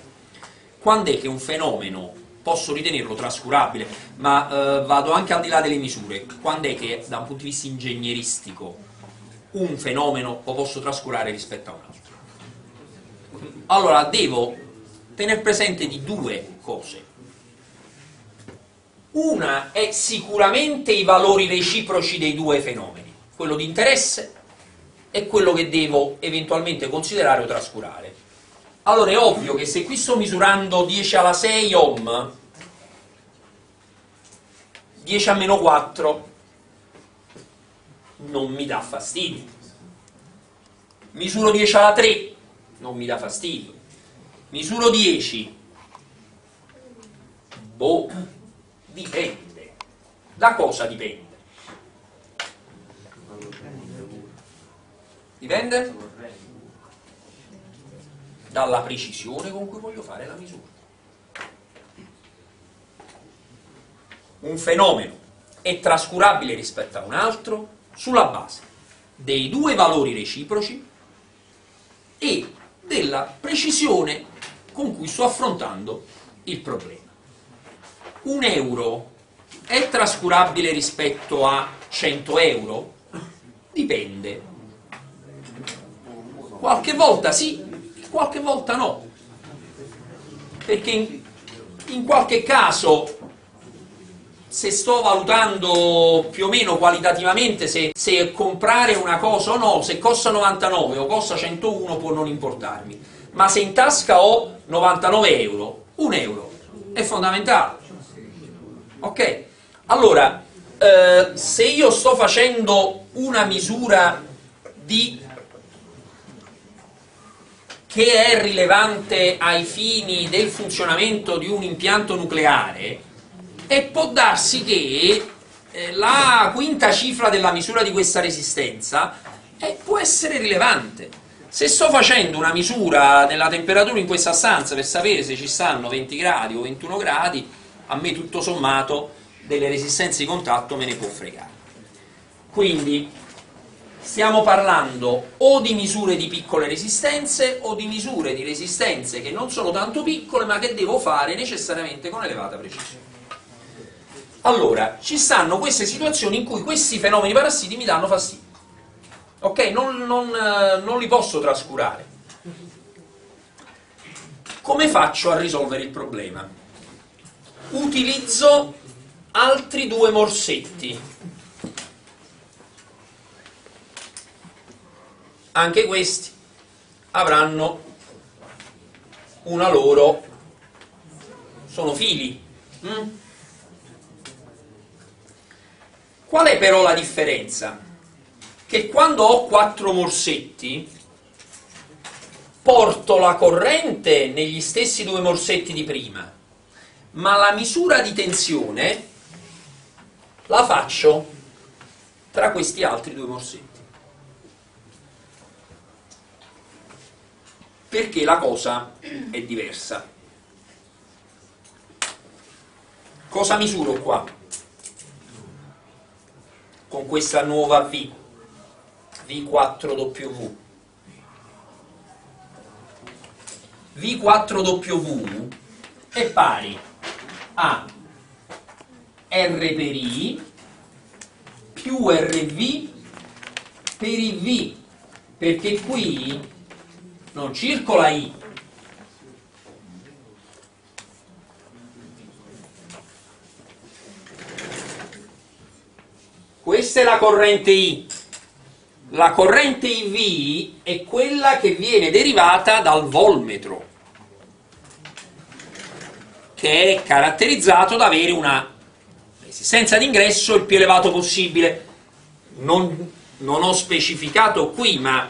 Quando è che un fenomeno posso ritenerlo trascurabile, ma eh, vado anche al di là delle misure, quando è che da un punto di vista ingegneristico un fenomeno lo posso trascurare rispetto a un altro? Allora devo tenere presente di due cose. Una è sicuramente i valori reciproci dei due fenomeni, quello di interesse è quello che devo eventualmente considerare o trascurare. Allora è ovvio che se qui sto misurando 10 alla 6 ohm, 10 a meno 4 non mi dà fastidio. Misuro 10 alla 3, non mi dà fastidio. Misuro 10, boh, dipende. Da cosa dipende? Dipende dalla precisione con cui voglio fare la misura. Un fenomeno è trascurabile rispetto a un altro sulla base dei due valori reciproci e della precisione con cui sto affrontando il problema. Un euro è trascurabile rispetto a 100 euro? Dipende Qualche volta sì, qualche volta no. Perché in, in qualche caso se sto valutando più o meno qualitativamente se, se, comprare una cosa o no, se costa 99 o costa 101 può non importarmi, ma se in tasca ho 99 euro, un euro è fondamentale. Ok? Allora, eh, se io sto facendo una misura di che è rilevante ai fini del funzionamento di un impianto nucleare e può darsi che eh, la quinta cifra della misura di questa resistenza eh, può essere rilevante. Se sto facendo una misura della temperatura in questa stanza per sapere se ci stanno 20 gradi o 21 gradi, a me tutto sommato delle resistenze di contatto me ne può fregare. Quindi stiamo parlando o di misure di piccole resistenze o di misure di resistenze che non sono tanto piccole ma che devo fare necessariamente con elevata precisione. Allora, ci stanno queste situazioni in cui questi fenomeni parassiti mi danno fastidio. Ok? Non, non, eh, non li posso trascurare. Come faccio a risolvere il problema? Utilizzo altri due morsetti anche questi avranno una loro sono fili mm? qual è però la differenza? Che quando ho quattro morsetti porto la corrente negli stessi due morsetti di prima ma la misura di tensione la faccio tra questi altri due morsetti perché la cosa è diversa. Cosa misuro qua? Con questa nuova V, V4W. V4W è pari a R per I più RV per IV, perché qui non circola I. Questa è la corrente I. La corrente IV è quella che viene derivata dal volmetro, che è caratterizzato da avere una resistenza d'ingresso il più elevato possibile. Non, non ho specificato qui, ma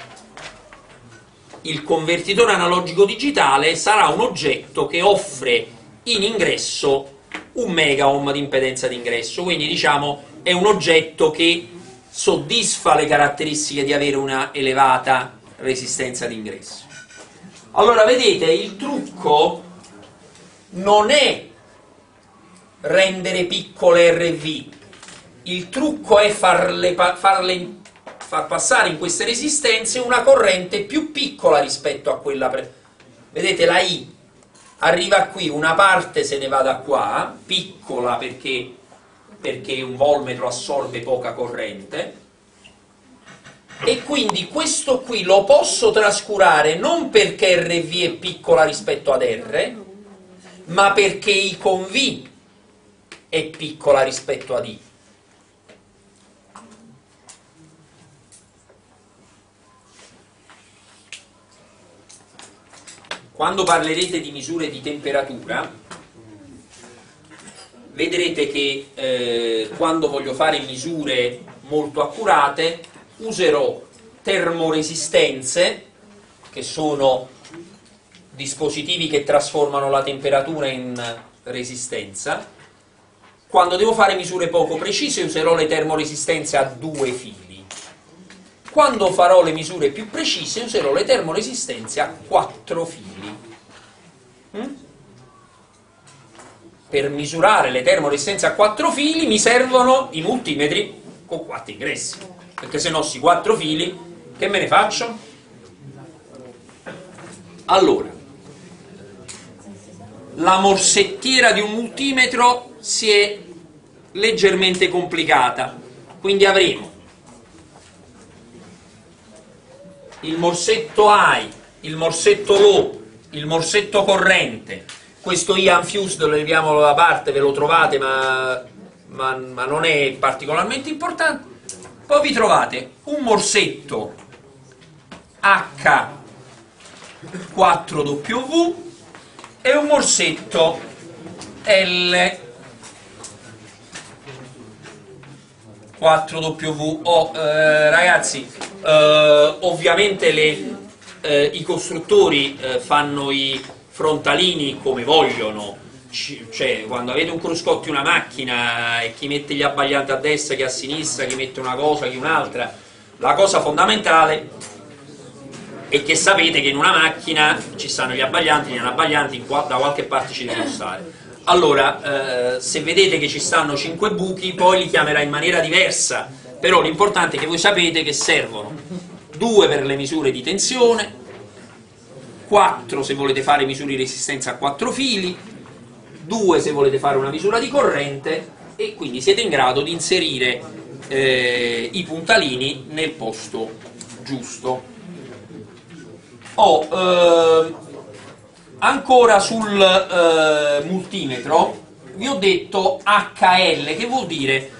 il convertitore analogico digitale sarà un oggetto che offre in ingresso un megaohm di impedenza d'ingresso, quindi diciamo è un oggetto che soddisfa le caratteristiche di avere una elevata resistenza d'ingresso. Allora vedete, il trucco non è rendere piccole RV, il trucco è farle, farle far passare in queste resistenze una corrente più piccola rispetto a quella pre- vedete la I arriva qui, una parte se ne va da qua piccola perché, perché un volmetro assorbe poca corrente. E quindi questo qui lo posso trascurare non perché RV è piccola rispetto ad R ma perché I con V è piccola rispetto ad I. Quando parlerete di misure di temperatura, vedrete che eh, quando voglio fare misure molto accurate userò termoresistenze, che sono dispositivi che trasformano la temperatura in resistenza. Quando devo fare misure poco precise userò le termoresistenze a due fili. Quando farò le misure più precise userò le termoresistenze a quattro fili. Mm? Per misurare le termoresistenze a quattro fili mi servono i multimetri con quattro ingressi, perché se no si quattro fili che me ne faccio? Allora, la morsettiera di un multimetro si è leggermente complicata, quindi avremo il morsetto high, il morsetto low, il morsetto corrente, questo Ian Fused lo leviamo da parte, ve lo trovate ma, ma, ma non è particolarmente importante, poi vi trovate un morsetto H4W e un morsetto L 4W oh, eh, ragazzi eh, ovviamente le, eh, i costruttori eh, fanno i frontalini come vogliono. Cioè quando avete un cruscotti una macchina e chi mette gli abbaglianti a destra chi a sinistra chi mette una cosa chi un'altra la cosa fondamentale è che sapete che in una macchina ci stanno gli abbaglianti, gli abbaglianti da qualche parte ci devono stare. Allora, eh, se vedete che ci stanno 5 buchi, poi li chiamerà in maniera diversa, però l'importante è che voi sapete che servono 2 per le misure di tensione, 4 se volete fare misure di resistenza a 4 fili, 2 se volete fare una misura di corrente e quindi siete in grado di inserire eh, i puntalini nel posto giusto. Oh, eh, ancora sul eh, multimetro vi ho detto HL che vuol dire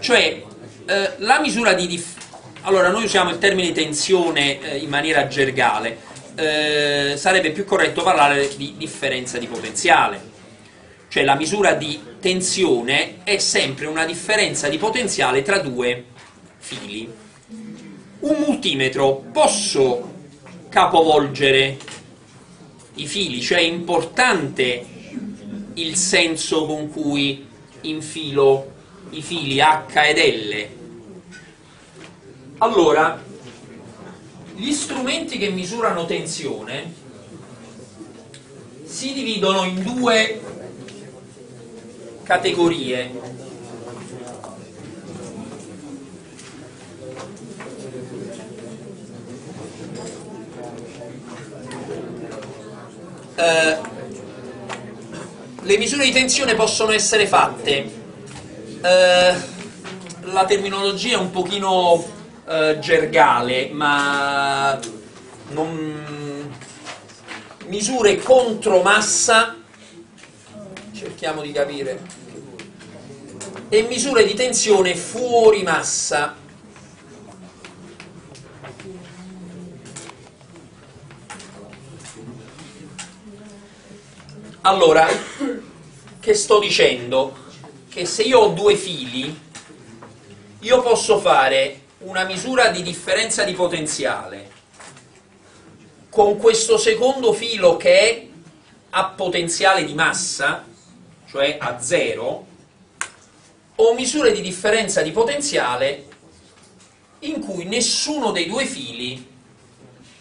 cioè eh, la misura di allora noi usiamo il termine tensione eh, in maniera gergale eh, sarebbe più corretto parlare di differenza di potenziale. Cioè la misura di tensione è sempre una differenza di potenziale tra due fili. Un multimetro posso capovolgere i fili, cioè è importante il senso con cui infilo i fili H ed L. Allora, gli strumenti che misurano tensione si dividono in due categorie. Eh, le misure di tensione possono essere fatte. Eh, la terminologia è un pochino eh, gergale, ma non... misure contro massa, cerchiamo di capire, e misure di tensione fuori massa. Allora, che sto dicendo? Che se io ho due fili, io posso fare una misura di differenza di potenziale con questo secondo filo che è a potenziale di massa, cioè a zero, o misure di differenza di potenziale in cui nessuno dei due fili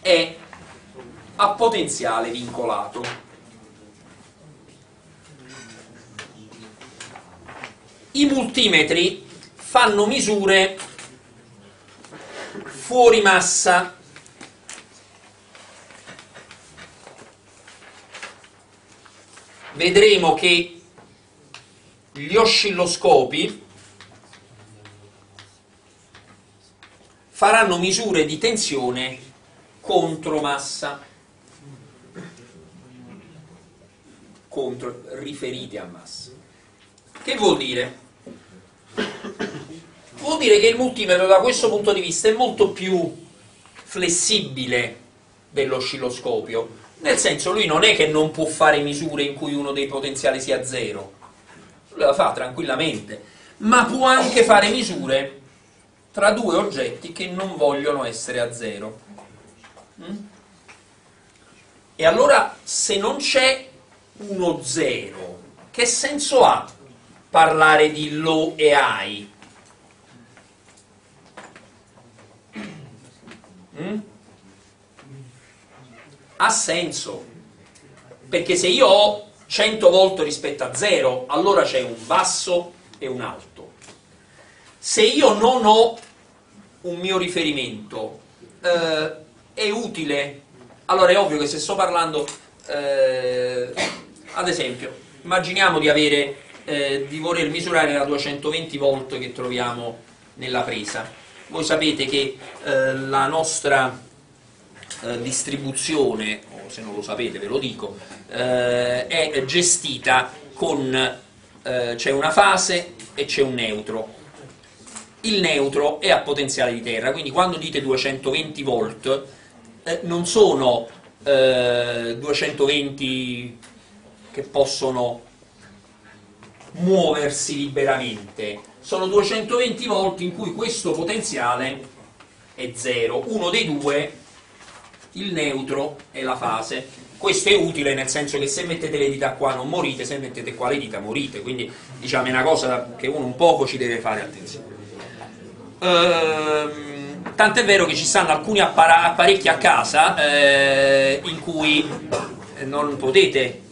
è a potenziale vincolato. i multimetri fanno misure fuori massa vedremo che gli oscilloscopi faranno misure di tensione contro massa contro, riferite a massa che vuol dire? Vuol dire che il multimetro da questo punto di vista è molto più flessibile dell'oscilloscopio, nel senso lui non è che non può fare misure in cui uno dei potenziali sia zero, la fa tranquillamente, ma può anche fare misure tra due oggetti che non vogliono essere a zero. Mm? E allora se non c'è uno zero, che senso ha parlare di low e high? Mm? Ha senso, perché se io ho 100 volt rispetto a 0, allora c'è un basso e un alto. Se io non ho un mio riferimento, eh, è utile, allora è ovvio che se sto parlando, eh, ad esempio, immaginiamo di, avere, eh, di voler misurare la 220 volt che troviamo nella presa voi sapete che eh, la nostra eh, distribuzione, o se non lo sapete ve lo dico, eh, è gestita con eh, c'è una fase e c'è un neutro. Il neutro è a potenziale di terra, quindi quando dite 220 volt eh, non sono 220 che possono muoversi liberamente, sono 220 volt in cui questo potenziale è 0, uno dei due, il neutro e la fase. Questo è utile nel senso che se mettete le dita qua non morite, se mettete qua le dita morite, quindi diciamo è una cosa che uno un poco ci deve fare attenzione. Ehm, tant'è vero che ci stanno alcuni apparecchi a casa eh, in cui non potete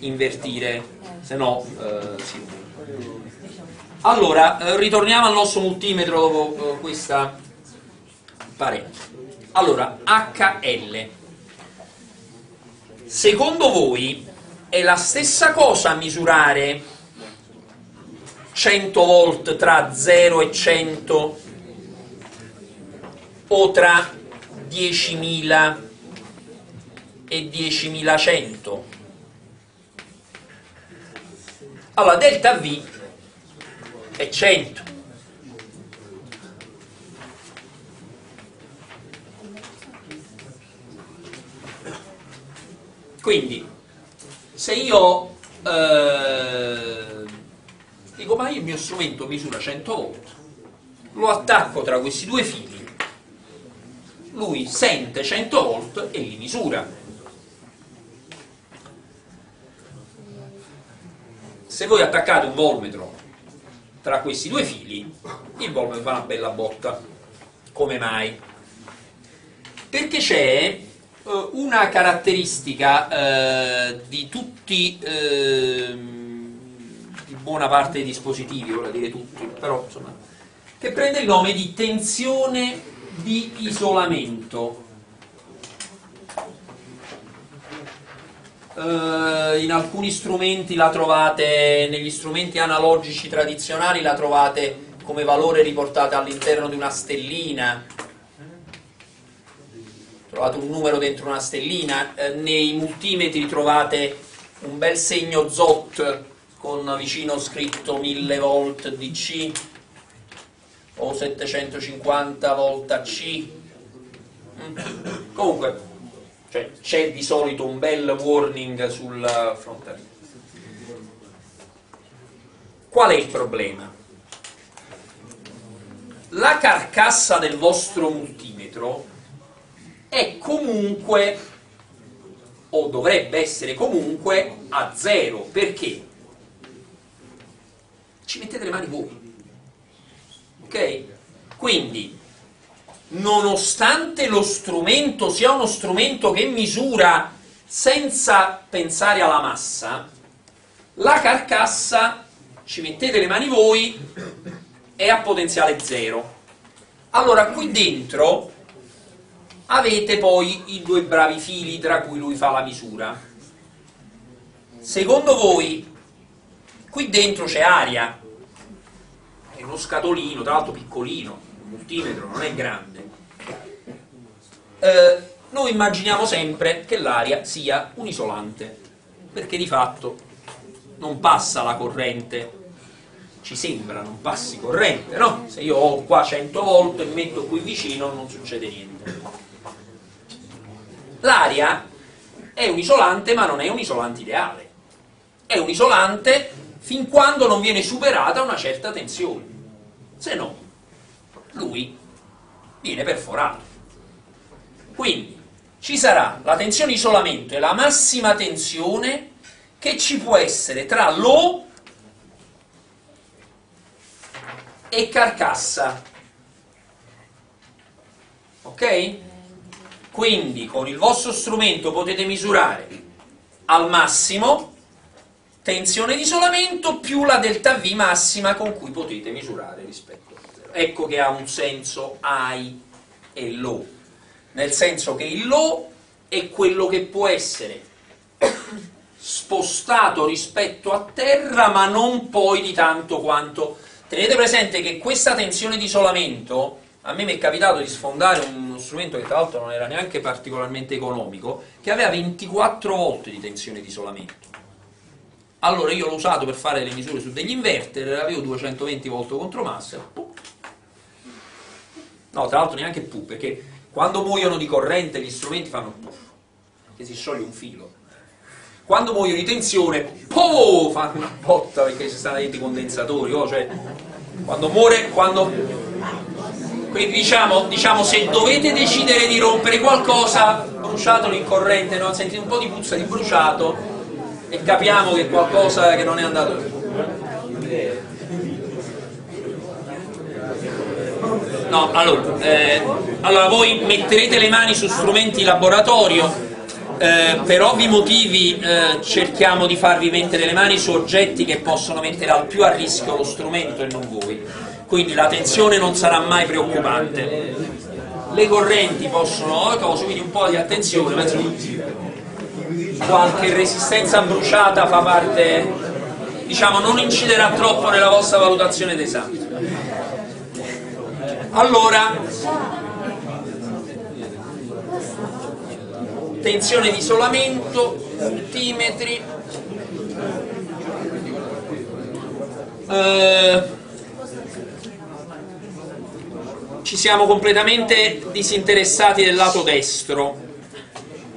invertire, se no eh, sì. Allora, eh, ritorniamo al nostro multimetro dopo eh, questa parete. Allora, HL. Secondo voi è la stessa cosa misurare 100 volt tra 0 e 100 o tra 10.000 e 10.100? Allora, delta V è 100. Quindi, se io eh, dico ma il mio strumento misura 100 volt, lo attacco tra questi due fili, lui sente 100 volt e li misura. Se voi attaccate un volmetro tra questi due fili, il volmetro fa una bella botta. Come mai? Perché c'è eh, una caratteristica eh, di tutti, eh, di buona parte dei dispositivi, vorrei dire tutti, però insomma, che prende il nome di tensione di isolamento. Uh, in alcuni strumenti la trovate, negli strumenti analogici tradizionali la trovate come valore riportato all'interno di una stellina, trovate un numero dentro una stellina, eh, nei multimetri trovate un bel segno ZOT con vicino scritto 1000 volt DC o 750 volt AC. Mm. Comunque, cioè, c'è di solito un bel warning sul frontale. Qual è il problema? La carcassa del vostro multimetro è comunque, o dovrebbe essere comunque, a zero. Perché? Ci mettete le mani voi. Ok? Quindi, nonostante lo strumento sia uno strumento che misura senza pensare alla massa, la carcassa, ci mettete le mani voi, è a potenziale zero. Allora, qui dentro avete poi i due bravi fili tra cui lui fa la misura. Secondo voi, qui dentro c'è aria, è uno scatolino, tra l'altro piccolino, multimetro, non è grande. Eh, noi immaginiamo sempre che l'aria sia un isolante, perché di fatto non passa la corrente, ci sembra non passi corrente, no? Se io ho qua 100 volt e metto qui vicino non succede niente. L'aria è un isolante ma non è un isolante ideale. È un isolante fin quando non viene superata una certa tensione. Se no, lui viene perforato. Quindi ci sarà la tensione isolamento e la massima tensione che ci può essere tra low e carcassa. Ok? Quindi con il vostro strumento potete misurare al massimo tensione di isolamento più la delta V massima con cui potete misurare rispetto. Ecco che ha un senso high e low, nel senso che il low è quello che può essere spostato rispetto a terra ma non poi di tanto quanto tenete presente che questa tensione di isolamento a me mi è capitato di sfondare uno strumento che tra l'altro non era neanche particolarmente economico, che aveva 24 volt di tensione di isolamento. Allora io l'ho usato per fare le misure su degli inverter, avevo 220 volt contro massa, no tra l'altro neanche pu, perché quando muoiono di corrente gli strumenti fanno puff, che si scioglie un filo. Quando muoiono di tensione, po, fanno una botta perché ci stanno dentro i condensatori, oh, cioè, quando muore, quando... Quindi diciamo, diciamo, se dovete decidere di rompere qualcosa, bruciatelo in corrente, no? sentite un po' di puzza di bruciato e capiamo che qualcosa che non è andato No, allora, eh, allora voi metterete le mani su strumenti laboratorio, eh, per ovvi motivi eh, cerchiamo di farvi mettere le mani su oggetti che possono mettere al più a rischio lo strumento e non voi. Quindi la tensione non sarà mai preoccupante. Le correnti possono, cose, quindi un po' di attenzione, penso qualche resistenza bruciata fa parte, diciamo, non inciderà troppo nella vostra valutazione d'esame. Allora, tensione di isolamento, multimetri, eh, ci siamo completamente disinteressati del lato destro.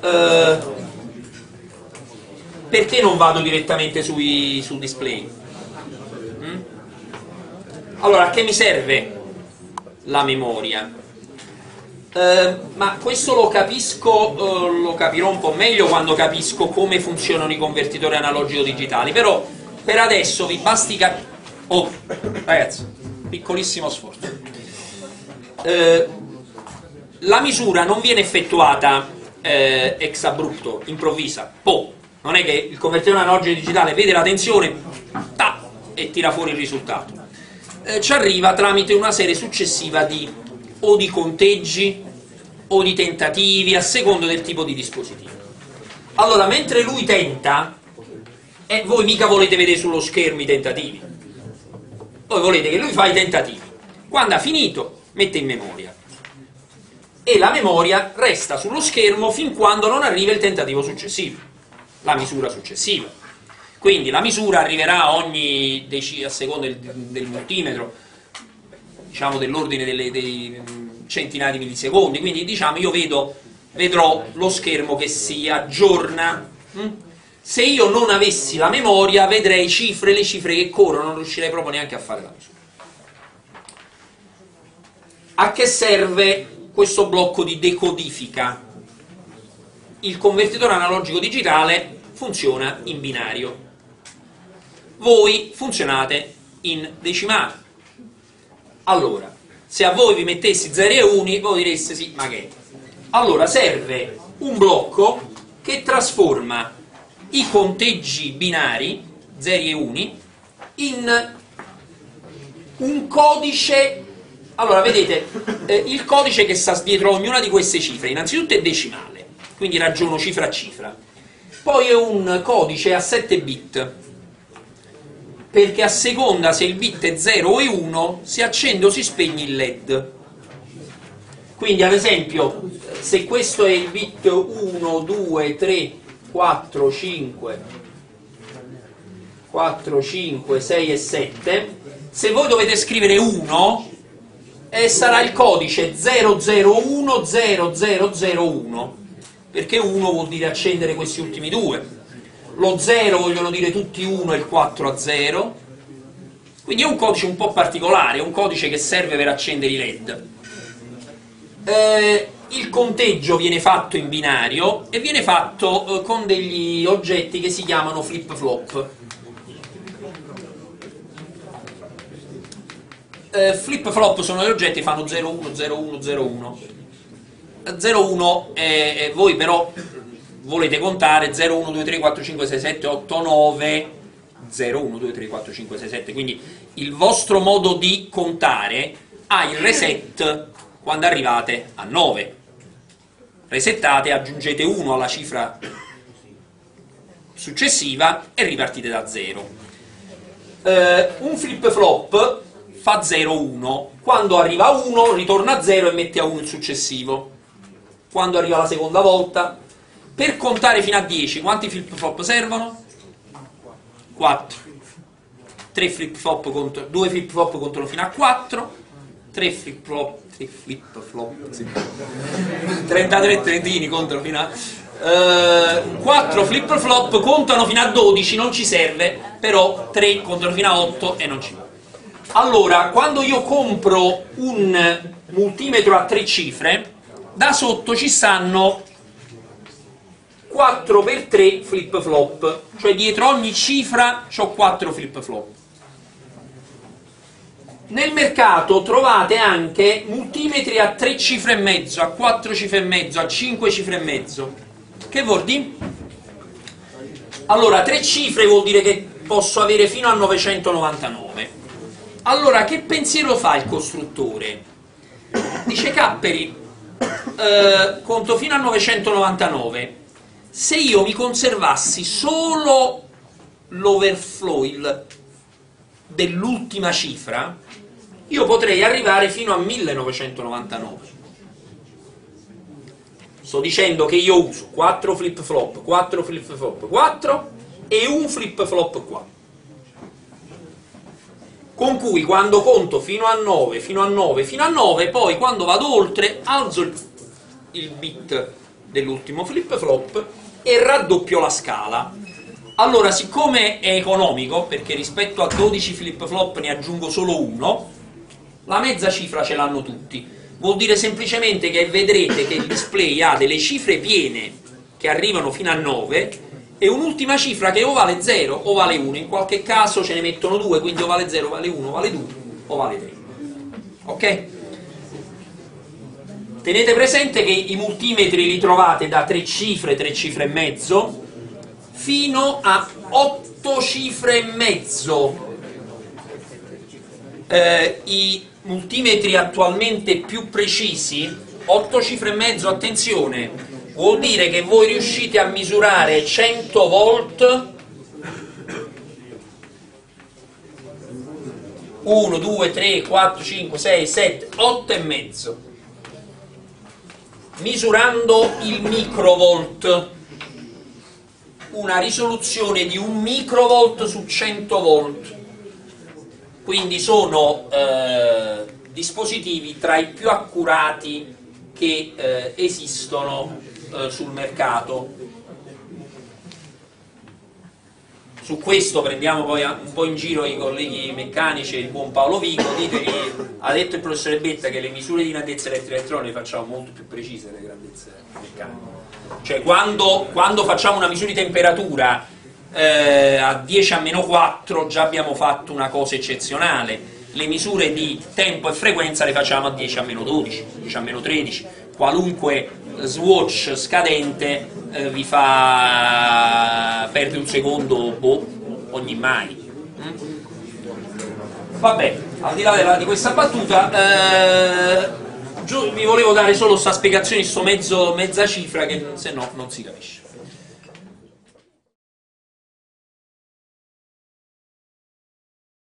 Eh, perché non vado direttamente sui, sul display? Mm? Allora, a che mi serve la memoria? Eh, ma questo lo capisco, eh, lo capirò un po' meglio quando capisco come funzionano i convertitori analogico-digitali, però per adesso vi basti capire... Oh, ragazzi, piccolissimo sforzo. Eh, la misura non viene effettuata eh, ex abrupto, improvvisa, po'. Non è che il convertitore analogico-digitale vede la tensione ta, e tira fuori il risultato. Eh, ci arriva tramite una serie successiva di o di conteggi o di tentativi a secondo del tipo di dispositivo. Allora, mentre lui tenta, eh, voi mica volete vedere sullo schermo i tentativi, voi volete che lui fa i tentativi. Quando ha finito, mette in memoria. E la memoria resta sullo schermo fin quando non arriva il tentativo successivo, la misura successiva. Quindi la misura arriverà ogni a seconda del, del multimetro, diciamo dell'ordine dei centinaia di millisecondi, quindi diciamo io vedo, vedrò lo schermo che si aggiorna. Hm? Se io non avessi la memoria vedrei cifre, le cifre che corrono, non riuscirei proprio neanche a fare la misura. A che serve questo blocco di decodifica? Il convertitore analogico digitale funziona in binario. Voi funzionate in decimale. Allora, se a voi vi mettessi 0 e 1, voi direste sì, ma che? Allora serve un blocco che trasforma i conteggi binari, 0 e 1, in un codice allora vedete eh, il codice che sta dietro ognuna di queste cifre innanzitutto è decimale quindi ragiono cifra a cifra poi è un codice a 7 bit perché a seconda se il bit è 0 o è 1 si accende o si spegne il led. Quindi ad esempio se questo è il bit 1, 2, 3, 4, 5 4, 5, 6 e 7 se voi dovete scrivere 1 eh, sarà il codice 001 0001 perché 1 vuol dire accendere questi ultimi due lo 0 vogliono dire tutti 1 e il 4 a 0, quindi è un codice un po' particolare, è un codice che serve per accendere i led. Eh, il conteggio viene fatto in binario e viene fatto eh, con degli oggetti che si chiamano flip-flop. Eh, flip-flop sono gli oggetti che fanno 01, 01, 01. 01 eh, voi però volete contare 0, 1, 2, 3, 4, 5, 6, 7, 8, 9, 0, 1, 2, 3, 4, 5, 6, 7, quindi il vostro modo di contare ha il reset quando arrivate a 9. Resettate, aggiungete 1 alla cifra successiva e ripartite da 0. Uh, un flip flop fa 0, 1. Quando arriva a 1 ritorna a 0 e mette a 1 il successivo. Quando arriva la seconda volta, per contare fino a 10, quanti flip flop servono? 4. 3 flip flop contro, 2 flip flop contano fino a 4, 3 flip flop, 3 flip flop, sì. 33 tretini contano fino a... Uh, 4 flip flop contano fino a 12, non ci serve, però 3 contano fino a 8 e non ci va. Allora, quando io compro un multimetro a 3 cifre, da sotto ci stanno 4x3 flip flop, cioè dietro ogni cifra ho 4 flip flop. Nel mercato trovate anche multimetri a 3 cifre e mezzo, a 4 cifre e mezzo, a 5 cifre e mezzo. Che vuol dire? Allora, 3 cifre vuol dire che posso avere fino a 999. Allora, che pensiero fa il costruttore? Dice Capperi, eh, conto fino a 999. Se io mi conservassi solo l'overflow dell'ultima cifra, io potrei arrivare fino a 1999 sto dicendo che io uso 4 flip flop, 4 flip flop, 4 e un flip flop qua. Con cui quando conto fino a 9, fino a 9, fino a 9, poi quando vado oltre alzo il, il bit dell'ultimo flip flop e raddoppio la scala. Allora, siccome è economico, perché rispetto a 12 flip flop ne aggiungo solo uno, la mezza cifra ce l'hanno tutti vuol dire semplicemente che vedrete che il display ha delle cifre piene che arrivano fino a 9 e un'ultima cifra che o vale 0 o vale 1, in qualche caso ce ne mettono due, quindi o vale 0, vale 1, vale 2 o vale 3. Ok? Tenete presente che i multimetri li trovate da 3 cifre, 3 cifre e mezzo, fino a 8 cifre e mezzo. Eh, I multimetri attualmente più precisi, 8 cifre e mezzo, attenzione, vuol dire che voi riuscite a misurare 100 volt 1, 2, 3, 4, 5, 6, 7, 8 e mezzo misurando il microvolt una risoluzione di un microvolt su 100 volt quindi sono eh, dispositivi tra i più accurati che eh, esistono eh, sul mercato. Su questo prendiamo poi un po' in giro i colleghi meccanici e il buon Paolo Vico, ditegli, ha detto il professore Betta che le misure di grandezza elettroelettronica le facciamo molto più precise delle grandezze meccaniche. Cioè quando, quando facciamo una misura di temperatura eh, a 10 a meno 4 già abbiamo fatto una cosa eccezionale le misure di tempo e frequenza le facciamo a 10 a meno 12 10 a meno 13 qualunque swatch scadente eh, vi fa perdere un secondo boh, ogni mai mm? vabbè al di là della, di questa battuta eh, vi volevo dare solo questa spiegazione, sto mezzo, mezza cifra che se no non si capisce